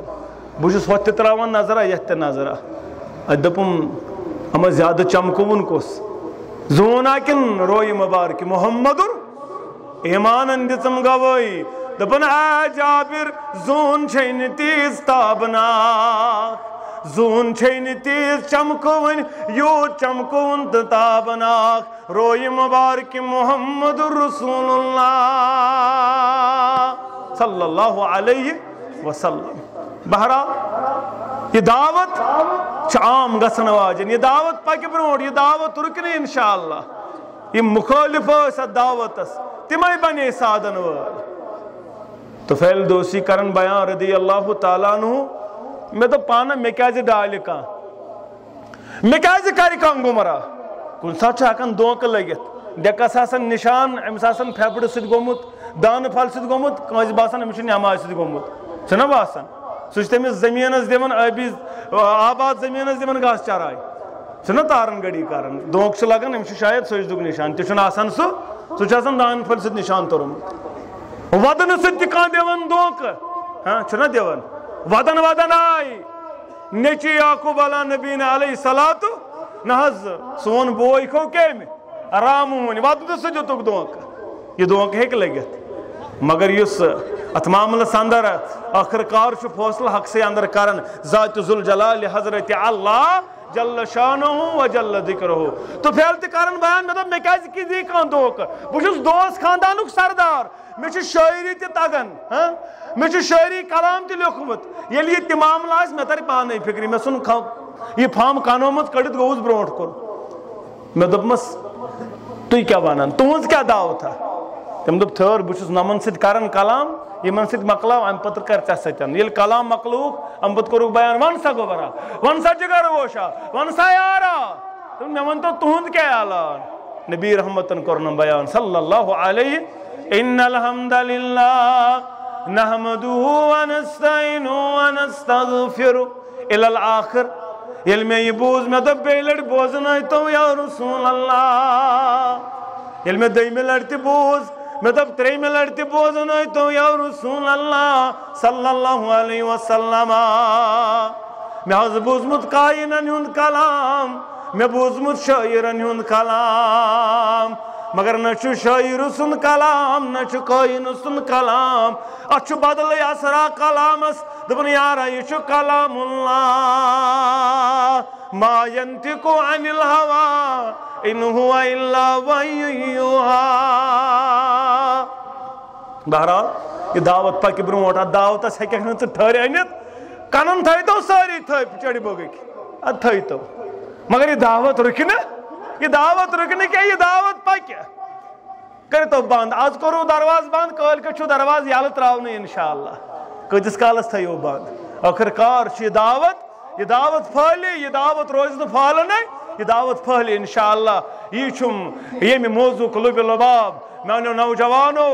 بہس ہوت تراوان نظرہ یت تہ نظرہ۔ دپم اما زیادہ چمکون کس زون کن روی مبارک محمد ایمان دم گوئی دپن آ جابر، زون چھین تیز تابنا. زون چھین تیز چمکون، یو چمکون تابنا روی مبارک محمد رسول اللہ صلی اللہ علیہ وسلم. بہرحال یہ دعوت عام گسن واجن، یہ دعوت پکہ برو یہ دعوت رکنی انشاءاللہ۔ یہ مخالف اس دعوت اس۔ تمہیں بنے سادن وال۔ تو فیل دوسی کرن بیان رضی اللہ تعالیٰ عنہ۔ میں تو پانا میں کیا جی ڈالی کا میں کیا جی کاری کام گمرا کن ساتھ ہکن دونک لگت ڈیکس آسن نشان امس آسن پھیپڑ سید گومت دان پھل سید گومت کنس باسان امس نماز سید گومت چھنا باسان سہ تمس زمینس دن ابی آباد زمینس دن گھاس چرائی چھنا تارن گڑی کران دونک لگان امس شاید سجدک نشان۔ تہ آسان سہ سہ دان پھل سید نشان تورمت ودن سید تہ کان دِوان دونک؟ ہاں چھنا دِوان ودن ودن آئی۔ نیچی یعقوب علیہ نبین علیہ السلام نہ حض سون بوئی کھو کیم؟ رامون ودن سہ جو دونک؟ یہ دونک ہیک لگت۔ مگر یس ات معاملس اندر آخر کار فیصلہ حق سے اندر کرن، ذات ذوالجلال حضرت اللہ جل شانہ و جل ذکرہ تو پھیل تہ کرن بیان مطلب میں کیازِ جی، کی دی کان دوک بہ دوس خاندانک سردار، میں چھ شاعری تہ تگن ہاں؟ میں چھ شاعری کلام تہ لیکھمت یلی یہ تمام لاس میں تر پانے فکری، میں سن یہ فام کانومت کڑت گوس برونٹ کور میں دپمس تُہۍ کیٛاہ وَنان تُہنٛز کیٛاہ دعوت تھا تم دپ تھر بہ چھس نمن سۭتۍ کران کلام یمن سۭتۍ مکلاو امہ پتہٕ کر ژےٚ سۭتۍ ییٚلہِ کلام مکلووُکھ امہ پتہٕ کوٚرُکھ بیان ون سا گوبرا ون سا جگر ووشا ون سا یارا تم مےٚ ؤنۍ تو تُہُنٛد کیٛاہ اعلان نبی رحمتن کوٚرنم بیان صلی اللہ علیہ ان الحمد للہ نحمده ونستعینه ونستغفره الى الاخر ییٚلہِ مےٚ یہِ بوٗز مےٚ دوٚپ بیٚیہِ لٹہِ بوزنٲیتو یا رسول اللہ ییٚلہِ مےٚ دٔیمہِ لٹہِ تہِ بوٗز میں تب تریمہ لڑتی بوزن ہوئی تو یا رسول اللہ صلی اللہ علیہ وسلم۔ میں حض بوزمت قائنن ہند کلام، میں بوزمت شعرن ہند کلام۔ مگر نہ شاعر سن کلام نہ قائن سن کلام اتھ بدل اسرا کلامس دپن یارا یہ کلام اللہ۔ ما ينطق عن الهوى ان هو الا بہرحال، یہ دعوت پکہ برونٹ ات دعوتس ہیکھ نا ٹھہر انت کنن تھیتو ساری تھے چڑی بوگک ات تھیتو مگر یہ دعوت رکن یہ دعوت رکن کیا یہ دعوت پکہ کرتو بند آج کرو درواز بند کل کچھ درواز یل تراؤن انشاءاللہ۔ کتس کالس تھیو بند۔ آخر کار یہ دعوت یہ دعوت پھالی یہ دعوت روز نہ یہ دعوت پھہلے انشاءاللہ۔ یہ چھم یہ موضوع قلوب لباب میں نوجوانو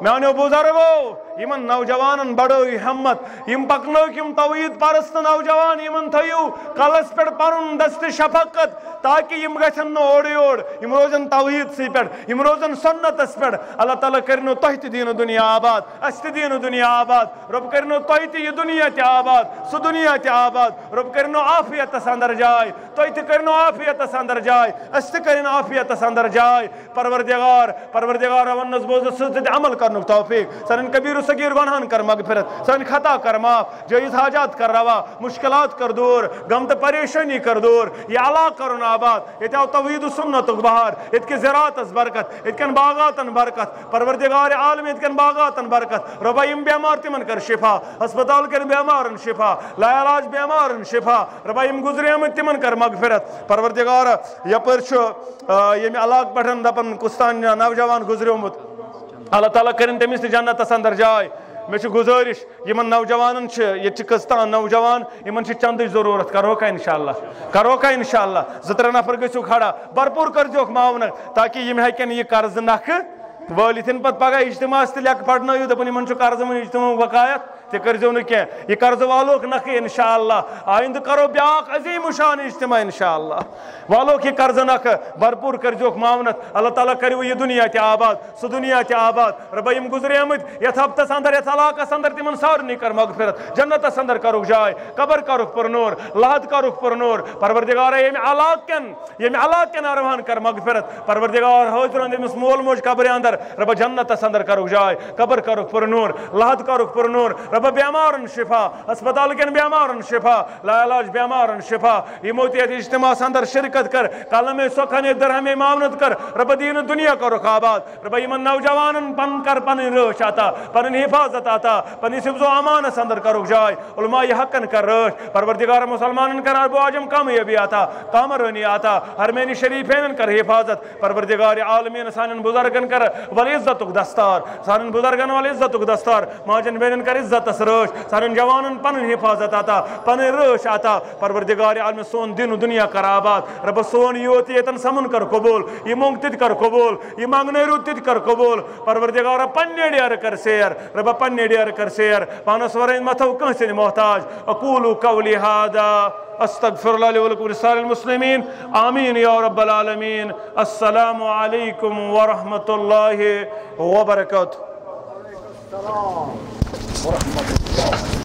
میانو بزرگو یمن نوجوانن بڑو ہمت یم پکنوک یم توحید پرست نوجوان یمن تھیو کلس پہ پن دست شفقت تاکہ یم گھن نو اوڑ یم روزن توحید سی پہ یم روزن سنتس پہ اللہ تعالیٰ کرنو تہ تہ دین دنیا آباد اس تہ دین دنیا آباد رب کرنو تہ تہ یہ دنیا تہ آباد سو دنیا تہ آباد رب کرنو عافیت اندر جائے تہ تہ کرنو عافیت اندر جائے اس تہ کرن عافیت اندر جائے پروردگار پروردگار ونس بوز سد عمل کرنو توفیق سن کبیر صغیر گناہن کر مغفرت سن خطا کر معاف جائز حاجات کر روا، مشکلات کر دور، غم تو پریشانی کر دور، یہ علا کرن آباد، یہ آو توحید و سنت بہار یہ کے زراعت برکت، یہ باغات برکت، پروردگار عالم، یہ باغات برکت ربا یم بیمار تمن کر شفا، ہسپتال کر بیمار شفا، لا علاج بیمار شفا ربا یم گزرے تمن کر مغفرت پروردگار یپر یم علاق پٹھن دپن کستان نوجوان گزریومت اللہ تعالیٰ کرن تمس تہ جنتس اندر جائے مے گزارش یمن نوجوان یہ قسطان نوجوان یمن چند ضرورت کرو اللہ انشاءاللہ کرو کا انشاءاللہ زتر نفر گھو کھڑا بھرپور کر معاونت تاکہ یم ہکن یہ قرض نکھ وٲلِتھ پتہٕ پگہ اجتماعس تہِ لیکھٕ پرنٲیِو دَپان یِمن چھُ قرض وۄنۍ اجتماع وقایت تہِ کٔرزیٚو نہٕ کینٛہہ یہِ قرض والوکھ نکھٕ انشاء اللہ آیندٕ کرو بیاکھ عظیٖم شان اجتماع انشاء اللہ والوکھ یہِ قرض نکھٕ بھرپوٗر کٔرزیوکھ معاونت۔ اللہ تعالیٰ کٔرِو یہِ دُنیا تہِ آباد سُہ دُنیا تہِ آباد۔ رۄبا یِم گُزریمٕتۍ یتھ ہفتس اندر یتھ علاقس اندر تِمن سارنٕے کر مغفرت۔ جنتس اندر کرُکھ جاے قبر کرُکھ پرنور لحد کروک کرُکھ پرنور پروردگارا ییٚمہِ علاقہٕ کٮ۪ن ییٚمہِ علاقہٕ کٮ۪ن ارواہن کر مغفرت۔ پروردگار حٲضرن أمِس مول موج قبرِ اندر۔ رۄبا جنتس اندر کرُکھ جاے قبر کرُکھ پرنور لحد کرُکھ پرنور رۄبا بیمارن شفا اسپتال کن بیمارن شفا، لا علاج بیمارن شفا۔ یمو تیت اجتماع اندر شرکت کر کلم سخن درہم معاونت کر، رب دین دنیا کرو آباد۔ رب یمن نوجوانن پن کر، پن رش آتا، پن حفاظت آتا، پن حفظ و امانس اندر کرو جائے۔ علماء حقن کر رش، پروردگار مسلمان کر اربو عجم کامیابی آتا کامرانی آتا۔ حرمین شریفین کر حفاظت، پروردگار عالمین سانن بزرگن کر، ولی عزت دستار۔ سانن بزرگن ولی عزت دستار۔ ماجن بینن کر عزت رش سانن جوانن پن حفاظت آتا پن رش آتا۔ پروردگار عالم سون دین دنیا کر آباد۔ رب سون یوت یتن سمن کر قبول یہ مونگ تت کر قبول یہ مانگنے رو تت کر قبول۔ پروردگار پنہ ڈیر کر سیر، رب پنہ ڈیر کر سیر۔ پانس ورین متو کنسن محتاج۔ اقولو قولی هذا استغفر الله لي ولكم ولسائر المسلمين آمين يا رب العالمين السلام عليكم ورحمة الله وبركاته السلام۔ ورحمة الله